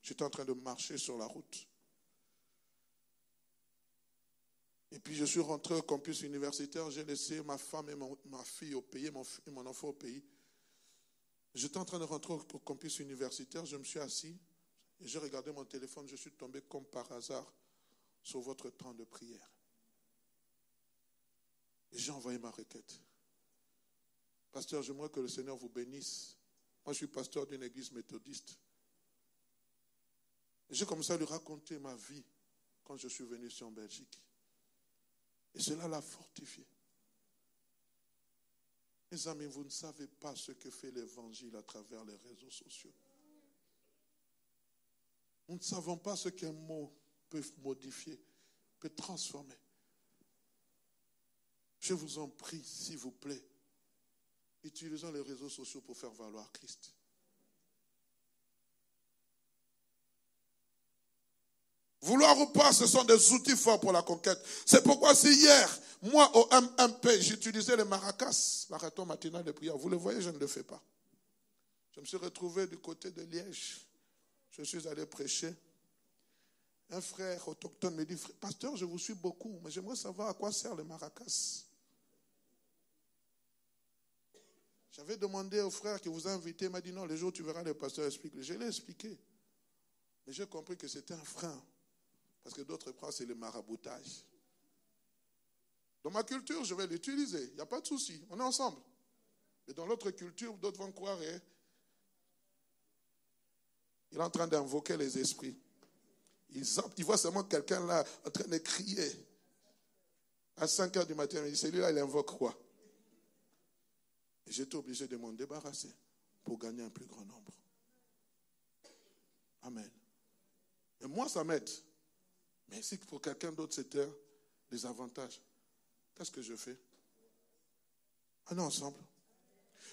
J'étais en train de marcher sur la route. Et puis je suis rentré au campus universitaire, j'ai laissé ma femme et ma fille au pays, mon, mon enfant au pays. J'étais en train de rentrer au campus universitaire, je me suis assis et j'ai regardé mon téléphone, je suis tombé comme par hasard sur votre temps de prière. Et j'ai envoyé ma requête. Pasteur, j'aimerais que le Seigneur vous bénisse. Moi, je suis pasteur d'une église méthodiste. J'ai commencé à lui raconter ma vie quand je suis venu ici en Belgique. Et cela l'a fortifié. Mes amis, vous ne savez pas ce que fait l'évangile à travers les réseaux sociaux. Nous ne savons pas ce qu'un mot peut modifier, peut transformer. Je vous en prie, s'il vous plaît, utilisons les réseaux sociaux pour faire valoir Christ. Vouloir ou pas, ce sont des outils forts pour la conquête. C'est pourquoi si hier, moi au MP, j'utilisais les maracas, marathon matinal de prière, vous le voyez, je ne le fais pas. Je me suis retrouvé du côté de Liège. Je suis allé prêcher. Un frère autochtone me dit, pasteur, je vous suis beaucoup, mais j'aimerais savoir à quoi sert le maracas. J'avais demandé au frère qui vous a invité, il m'a dit non, le jour où tu verras le pasteur explique. Je l'ai expliqué. Mais j'ai compris que c'était un frein. Parce que d'autres croient que c'est le maraboutage. Dans ma culture, je vais l'utiliser. Il n'y a pas de souci. On est ensemble. Mais dans l'autre culture, d'autres vont croire. Hein, il est en train d'invoquer les esprits. Il, voit seulement quelqu'un là en train de crier. À 5 heures du matin, il dit celui-là, il invoque quoi? J'étais obligé de m'en débarrasser pour gagner un plus grand nombre. Amen. Et moi, ça m'aide. Mais si pour quelqu'un d'autre, c'était des avantages, qu'est-ce que je fais? Allons ensemble.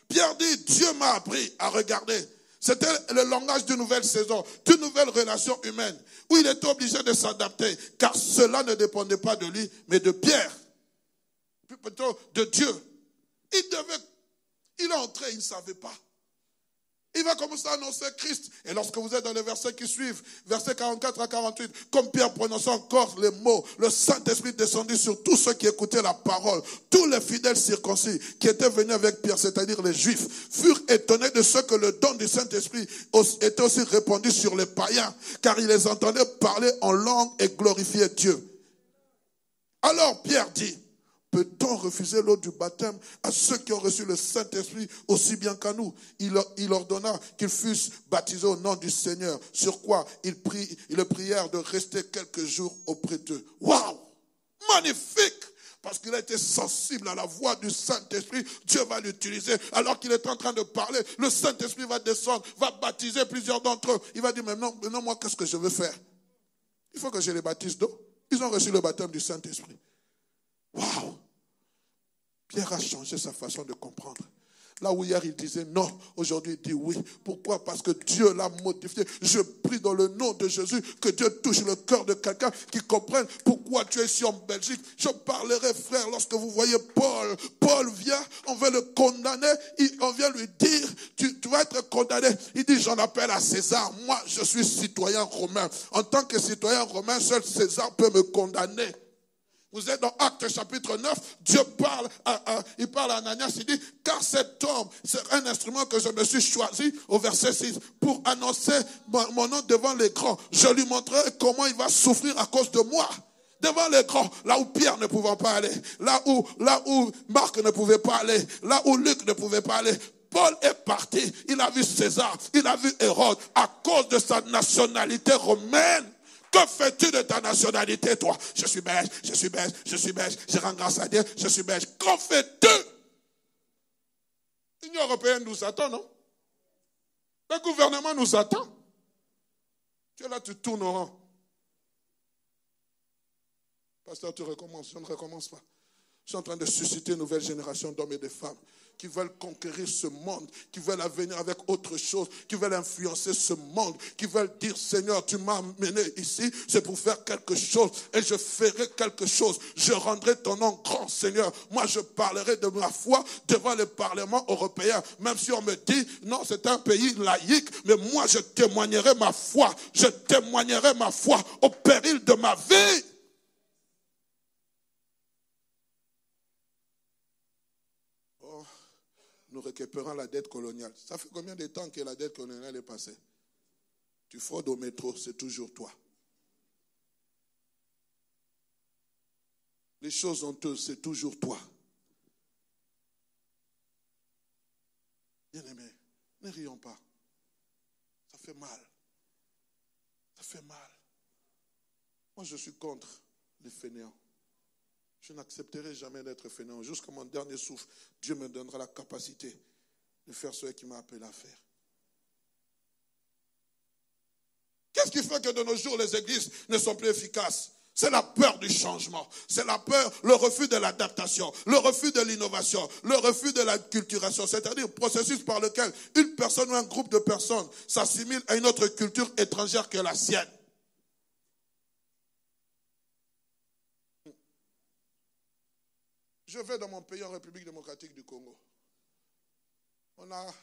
Pierre dit, Dieu m'a appris à regarder. C'était le langage d'une nouvelle saison, d'une nouvelle relation humaine, où il était obligé de s'adapter, car cela ne dépendait pas de lui, mais de Pierre, plutôt de Dieu. Il devait il est entré, il ne savait pas. Il va commencer à annoncer Christ. Et lorsque vous êtes dans les versets qui suivent, versets 44 à 48, comme Pierre prononçait encore les mots, le Saint-Esprit descendit sur tous ceux qui écoutaient la parole. Tous les fidèles circoncis qui étaient venus avec Pierre, c'est-à-dire les Juifs, furent étonnés de ce que le don du Saint-Esprit était aussi répandu sur les païens, car ils les entendaient parler en langue et glorifier Dieu. Alors Pierre dit, Peut-on refuser l'eau du baptême à ceux qui ont reçu le Saint-Esprit aussi bien qu'à nous? Il, ordonna qu'ils fussent baptisés au nom du Seigneur, sur quoi ils, prient, ils prièrent de rester quelques jours auprès d'eux. Waouh Magnifique parce qu'il a été sensible à la voix du Saint-Esprit, Dieu va l'utiliser. Alors qu'il est en train de parler, le Saint-Esprit va descendre, va baptiser plusieurs d'entre eux. Il va dire, maintenant, maintenant moi, qu'est-ce que je veux faire? Il faut que je les baptise d'eau. Ils ont reçu le baptême du Saint-Esprit. Waouh Pierre a changé sa façon de comprendre. Là où hier il disait non, aujourd'hui il dit oui. Pourquoi? Parce que Dieu l'a modifié. Je prie dans le nom de Jésus que Dieu touche le cœur de quelqu'un qui comprenne pourquoi tu es ici en Belgique. Je parlerai, frère, lorsque vous voyez Paul. Paul vient, on veut le condamner. On vient lui dire, tu, tu vas être condamné. Il dit, j'en appelle à César. Moi, je suis citoyen romain. En tant que citoyen romain, seul César peut me condamner. Vous êtes dans Acte chapitre 9, Dieu parle, il parle à Ananias, il dit, car cet homme, c'est un instrument que je me suis choisi, au verset 6, pour annoncer mon, nom devant les grands. Je lui montrerai comment il va souffrir à cause de moi devant les grands, là où Pierre ne pouvait pas aller, là où, là où Marc ne pouvait pas aller, là où Luc ne pouvait pas aller. Paul est parti, il a vu César, il a vu Hérode, à cause de sa nationalité romaine. Que fais-tu de ta nationalité, toi? Je suis belge, je suis belge, je suis belge, je rends grâce à Dieu, je suis belge. Qu'en fais-tu? L'Union européenne nous attend, non? Le gouvernement nous attend. Tu es là, tu tournes au rang. Pasteur, tu recommences. Je ne recommence pas. Je suis en train de susciter une nouvelle génération d'hommes et de femmes qui veulent conquérir ce monde, qui veulent venir avec autre chose, qui veulent influencer ce monde, qui veulent dire Seigneur, tu m'as amené ici, c'est pour faire quelque chose et je ferai quelque chose. Je rendrai ton nom grand, Seigneur. Moi, je parlerai de ma foi devant le Parlement européen, même si on me dit non, c'est un pays laïque, mais moi, je témoignerai ma foi. Je témoignerai ma foi au péril de ma vie. Nous récupérons la dette coloniale. Ça fait combien de temps que la dette coloniale est passée? Tu fraudes au métro, c'est toujours toi. Les choses honteuses, c'est toujours toi. Bien-aimé, ne rions pas. Ça fait mal. Ça fait mal. Moi, je suis contre les fainéants. Je n'accepterai jamais d'être fainéant. Jusqu'à mon dernier souffle, Dieu me donnera la capacité de faire ce qu'il m'a appelé à faire. Qu'est-ce qui fait que de nos jours, les églises ne sont plus efficaces? C'est la peur du changement. C'est la peur, le refus de l'adaptation, le refus de l'innovation, le refus de la culturation. C'est-à-dire le processus par lequel une personne ou un groupe de personnes s'assimile à une autre culture étrangère que la sienne. Je vais dans mon pays en République démocratique du Congo. On a,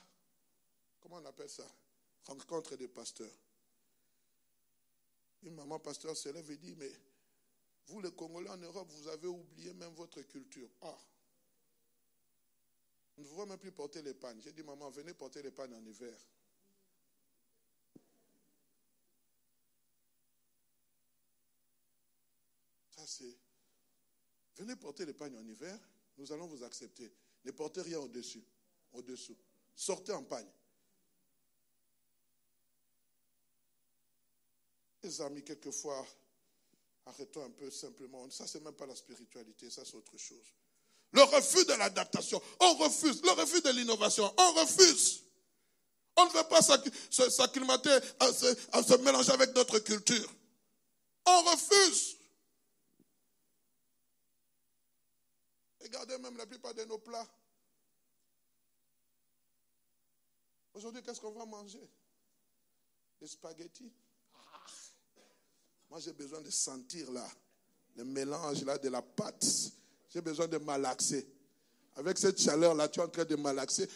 comment on appelle ça? Rencontre des pasteurs. Une maman pasteur se lève et dit, mais vous, les Congolais en Europe, vous avez oublié même votre culture. Ah. On ne pouvons même plus porter les pannes. J'ai dit, maman, venez porter les pannes en hiver. Ça, c'est. Venez porter les pannes en hiver, nous allons vous accepter. Ne portez rien au-dessus, au-dessous. Sortez en pagne. Les amis, quelquefois, Arrêtons un peu simplement. Ça, c'est même pas la spiritualité, ça, c'est autre chose. Le refus de l'adaptation, on refuse. Le refus de l'innovation, on refuse. On ne veut pas s'acclimater, à se, mélanger avec notre culture. On refuse. Regardez même la plupart de nos plats. Aujourd'hui, qu'est-ce qu'on va manger? Des spaghettis. Moi, j'ai besoin de sentir là, le mélange là de la pâte. J'ai besoin de malaxer. Avec cette chaleur-là, tu es en train de malaxer.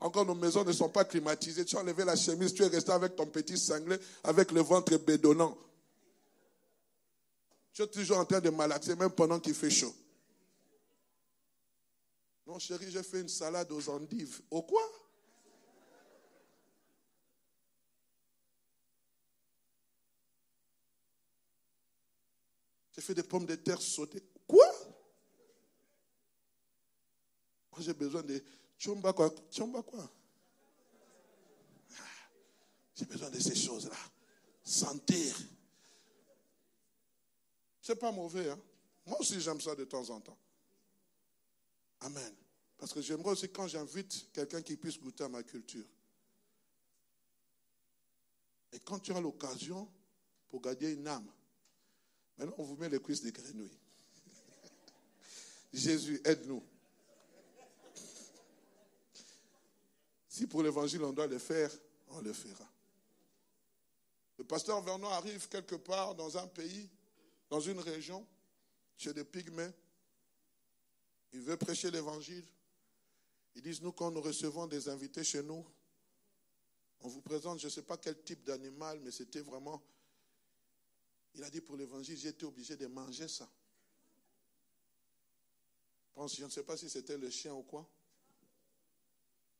Encore nos maisons ne sont pas climatisées. Tu as enlevé la chemise, tu es resté avec ton petit sanglé, avec le ventre bédonnant. Tu es toujours en train de malaxer, même pendant qu'il fait chaud. Non, chérie, j'ai fait une salade aux endives. Au quoi? J'ai fait des pommes de terre sautées. Quoi? Moi, j'ai besoin de chomba quoi? Chomba quoi? Ah, J'ai besoin de ces choses-là. Sentir. C'est pas mauvais, hein? Moi aussi, j'aime ça de temps en temps. Amen. Parce que j'aimerais aussi quand j'invite quelqu'un qui puisse goûter à ma culture. Et quand tu as l'occasion pour garder une âme, Maintenant, on vous met les cuisses de grenouilles. Jésus, aide-nous. Si pour l'évangile on doit le faire, on le fera. Le pasteur Vernon arrive quelque part dans un pays, dans une région, chez des pygmées. Il veut prêcher l'évangile. Ils disent, nous, quand nous recevons des invités chez nous, on vous présente, je ne sais pas quel type d'animal, mais c'était vraiment il a dit pour l'évangile, été obligé de manger ça. je ne sais pas si c'était le chien ou quoi.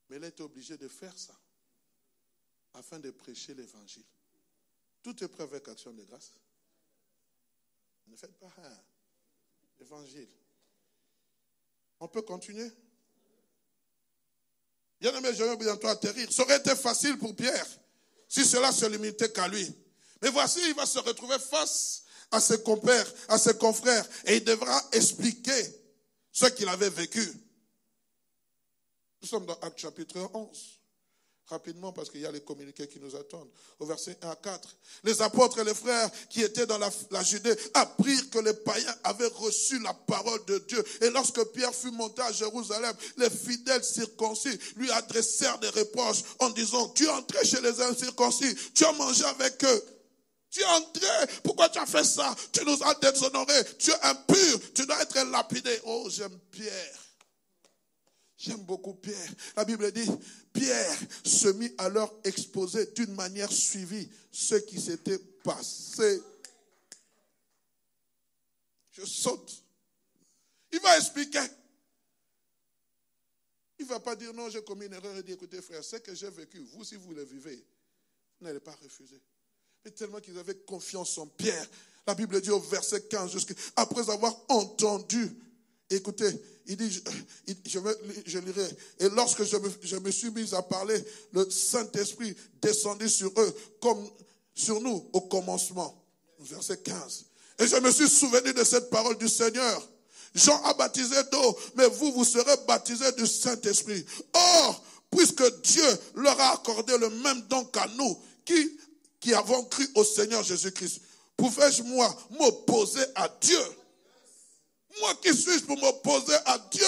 Mais il été obligé de faire ça afin de prêcher l'évangile. Tout est prêt avec action de grâce. Ne faites pas hein, l'évangile. On peut continuer Bien aimé, je vais bientôt atterrir. Ça aurait été facile pour Pierre si cela se limitait qu'à lui. Mais voici, il va se retrouver face à ses compères, à ses confrères, et il devra expliquer ce qu'il avait vécu. Nous sommes dans Acte chapitre 11. Rapidement, parce qu'il y a les communiqués qui nous attendent. Au verset 1 à 4. Les apôtres et les frères qui étaient dans la, Judée apprirent que les païens avaient reçu la parole de Dieu. Et lorsque Pierre fut monté à Jérusalem, les fidèles circoncis lui adressèrent des reproches en disant, tu es entré chez les incirconcis, tu as mangé avec eux. Tu es entré. Pourquoi tu as fait ça? Tu nous as déshonorés. Tu es impur. Tu dois être lapidé. Oh, j'aime Pierre. J'aime beaucoup Pierre. La Bible dit, Pierre se mit à leur exposer d'une manière suivie ce qui s'était passé. Je saute. Il va expliquer. Il ne va pas dire non, j'ai commis une erreur et dire écoutez frère, ce que j'ai vécu, vous si vous le vivez, n'allez pas refuser. Et tellement qu'ils avaient confiance en Pierre. La Bible dit au verset 15, après avoir entendu, écoutez, il dit, je, lirai, et lorsque je me, je me suis mis à parler, le Saint-Esprit descendit sur eux comme sur nous au commencement. Verset 15. Et je me suis souvenu de cette parole du Seigneur. Jean a baptisé d'eau, mais vous, vous serez baptisés du Saint-Esprit. Or, puisque Dieu leur a accordé le même don qu'à nous, qui, qui avons cru au Seigneur Jésus-Christ, pouvais-je, moi, m'opposer à Dieu? Moi qui suis-je pour m'opposer à Dieu?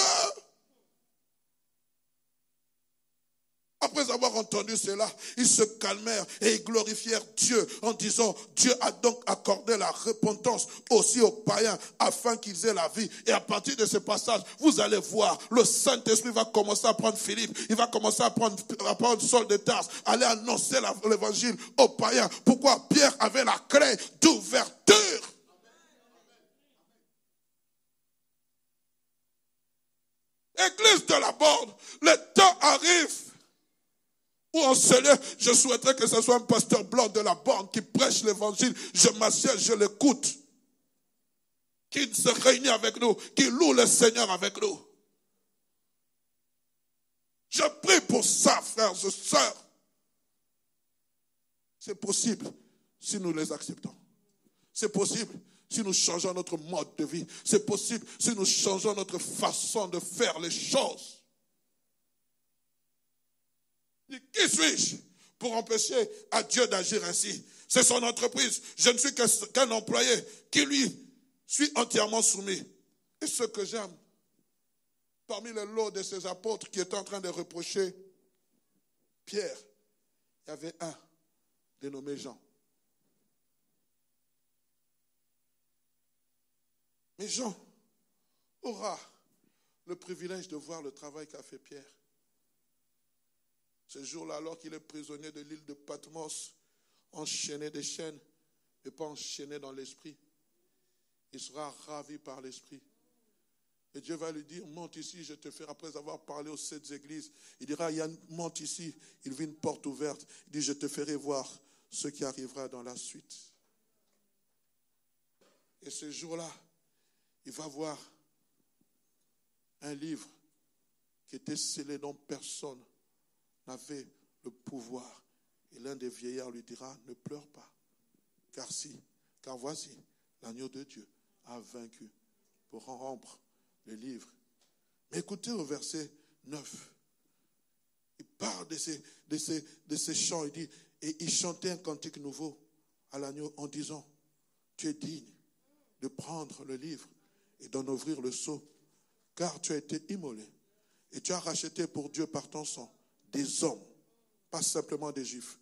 Après avoir entendu cela, ils se calmèrent et ils glorifièrent Dieu en disant, Dieu a donc accordé la repentance aussi aux païens afin qu'ils aient la vie. Et à partir de ce passage, vous allez voir, le Saint-Esprit va commencer à prendre Philippe, il va commencer à prendre, à Saul de Tarse, aller annoncer l'évangile aux païens. Pourquoi? Pierre avait la clé d'ouverture Église de la bande, le temps arrive ou en je souhaiterais que ce soit un pasteur blanc de la borne qui prêche l'évangile. Je m'assieds, je l'écoute. Qui se réunit avec nous, qui loue le Seigneur avec nous. Je prie pour ça, frères et sœurs. C'est possible si nous les acceptons. C'est possible si nous changeons notre mode de vie. C'est possible si nous changeons notre façon de faire les choses. Qui suis-je pour empêcher à Dieu d'agir ainsi? C'est son entreprise. Je ne suis qu'un employé qui lui suis entièrement soumis. Et ce que j'aime, parmi le lot de ces apôtres qui étaient en train de reprocher Pierre, il y avait un dénommé Jean. Mais Jean aura le privilège de voir le travail qu'a fait Pierre. Ce jour-là, alors qu'il est prisonnier de l'île de Patmos, enchaîné des chaînes, mais pas enchaîné dans l'esprit, il sera ravi par l'esprit. Et Dieu va lui dire, monte ici, je te ferai, après avoir parlé aux sept églises, il dira, Yann, monte ici, il vit une porte ouverte, il dit, je te ferai voir ce qui arrivera dans la suite. Et ce jour-là, il va voir un livre qui était scellé dont personne n'avait le pouvoir. Et l'un des vieillards lui dira, ne pleure pas, car si, car voici, l'agneau de Dieu a vaincu pour en rompre le livre. Mais écoutez au verset 9. Il parle de ces, de de ces chants, il dit, et il chantait un cantique nouveau à l'agneau en disant, tu es digne de prendre le livre et d'en ouvrir le sceau, car tu as été immolé et tu as racheté pour Dieu par ton sang des hommes, pas simplement des juifs,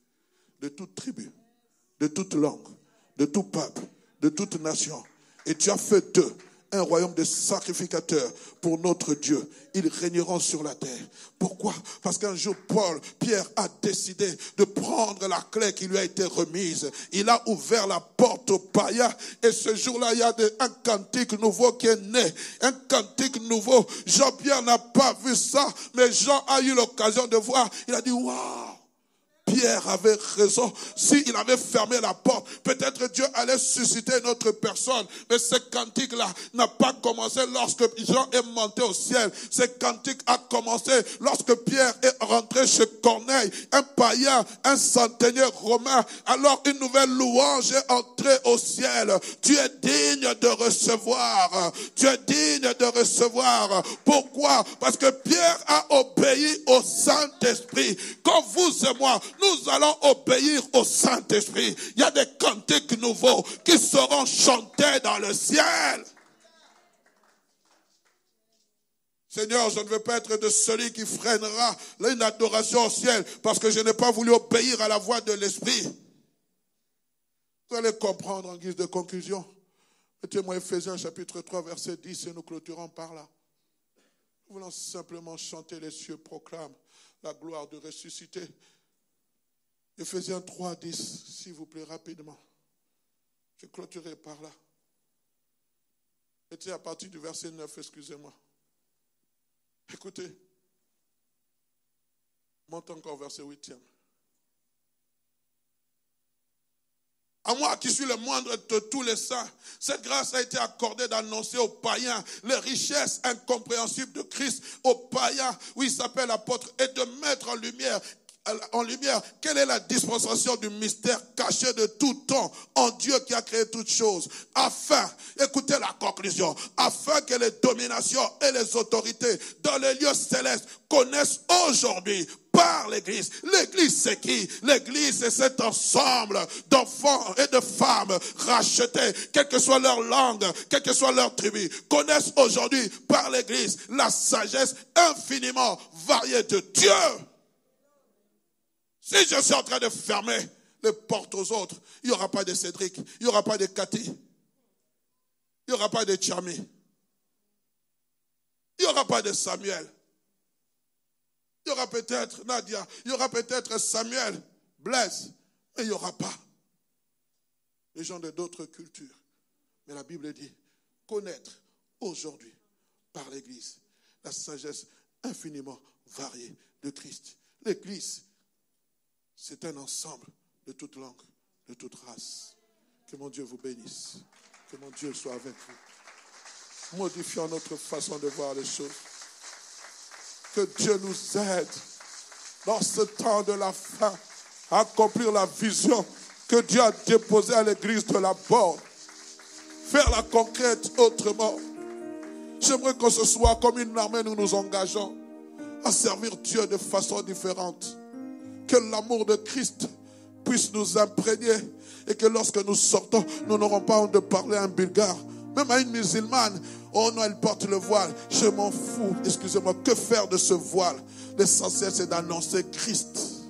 de toute tribu, de toute langue, de tout peuple, de toute nation. Et tu as fait d'eux un royaume de sacrificateurs pour notre Dieu. Ils régneront sur la terre. Pourquoi? Parce qu'un jour, Paul, Pierre a décidé de prendre la clé qui lui a été remise. Il a ouvert la porte aux païens. Et ce jour-là, il y a un cantique nouveau qui est né. Un cantique nouveau. Jean-Pierre n'a pas vu ça, mais Jean a eu l'occasion de voir. Il a dit, waouh Pierre avait raison. S'il avait fermé la porte, peut-être Dieu allait susciter notre personne. Mais ce cantique-là n'a pas commencé lorsque Jean est monté au ciel. Ce cantique a commencé lorsque Pierre est rentré chez Corneille, un païen, un centenier romain. Alors une nouvelle louange est entrée au ciel. Tu es digne de recevoir. Tu es digne de recevoir. Pourquoi? Parce que Pierre a obéi au Saint-Esprit. Comme vous et moi, nous allons obéir au Saint-Esprit. Il y a des cantiques nouveaux qui seront chantés dans le ciel. Seigneur, je ne veux pas être de celui qui freinera une adoration au ciel parce que je n'ai pas voulu obéir à la voix de l'Esprit. Vous allez comprendre en guise de conclusion. Mettez-moi Ephésiens chapitre 3, verset 10 et nous clôturons par là. Nous voulons simplement chanter les cieux proclament la gloire de ressusciter Ephésiens 3, 10, s'il vous plaît, rapidement. Je clôturerai par là. C'était à partir du verset 9, excusez-moi. Écoutez. Monte encore verset 8 À moi qui suis le moindre de tous les saints, cette grâce a été accordée d'annoncer aux païens les richesses incompréhensibles de Christ, aux païens, où il s'appelle apôtre, et de mettre en lumière en lumière quelle est la dispensation du mystère caché de tout temps en Dieu qui a créé toutes choses, afin, écoutez la conclusion, afin que les dominations et les autorités dans les lieux célestes connaissent aujourd'hui par l'Église. L'Église, c'est qui? L'Église, c'est cet ensemble d'enfants et de femmes rachetés, quelle que soit leur langue, quelle que soit leur tribu, connaissent aujourd'hui par l'Église la sagesse infiniment variée de Dieu. Si je suis en train de fermer les portes aux autres, il n'y aura pas de Cédric, il n'y aura pas de Cathy, il n'y aura pas de Chami, il n'y aura pas de Samuel. Il y aura peut-être Nadia, il y aura peut-être Samuel, Blaise, mais il n'y aura pas les gens de d'autres cultures. Mais la Bible dit connaître aujourd'hui par l'Église la sagesse infiniment variée de Christ. L'Église, c'est un ensemble de toute langue, de toute race. Que mon Dieu vous bénisse. Que mon Dieu soit avec vous. Modifions notre façon de voir les choses. Que Dieu nous aide dans ce temps de la fin à accomplir la vision que Dieu a déposée à l'église de la porte. Faire la conquête autrement. J'aimerais que ce soit comme une armée, nous nous engageons à servir Dieu de façon différente. Que l'amour de Christ puisse nous imprégner et que lorsque nous sortons, nous n'aurons pas honte de parler à un bulgare, même à une musulmane. Oh non, elle porte le voile. Je m'en fous. Excusez-moi. Que faire de ce voile? L'essentiel, c'est d'annoncer Christ.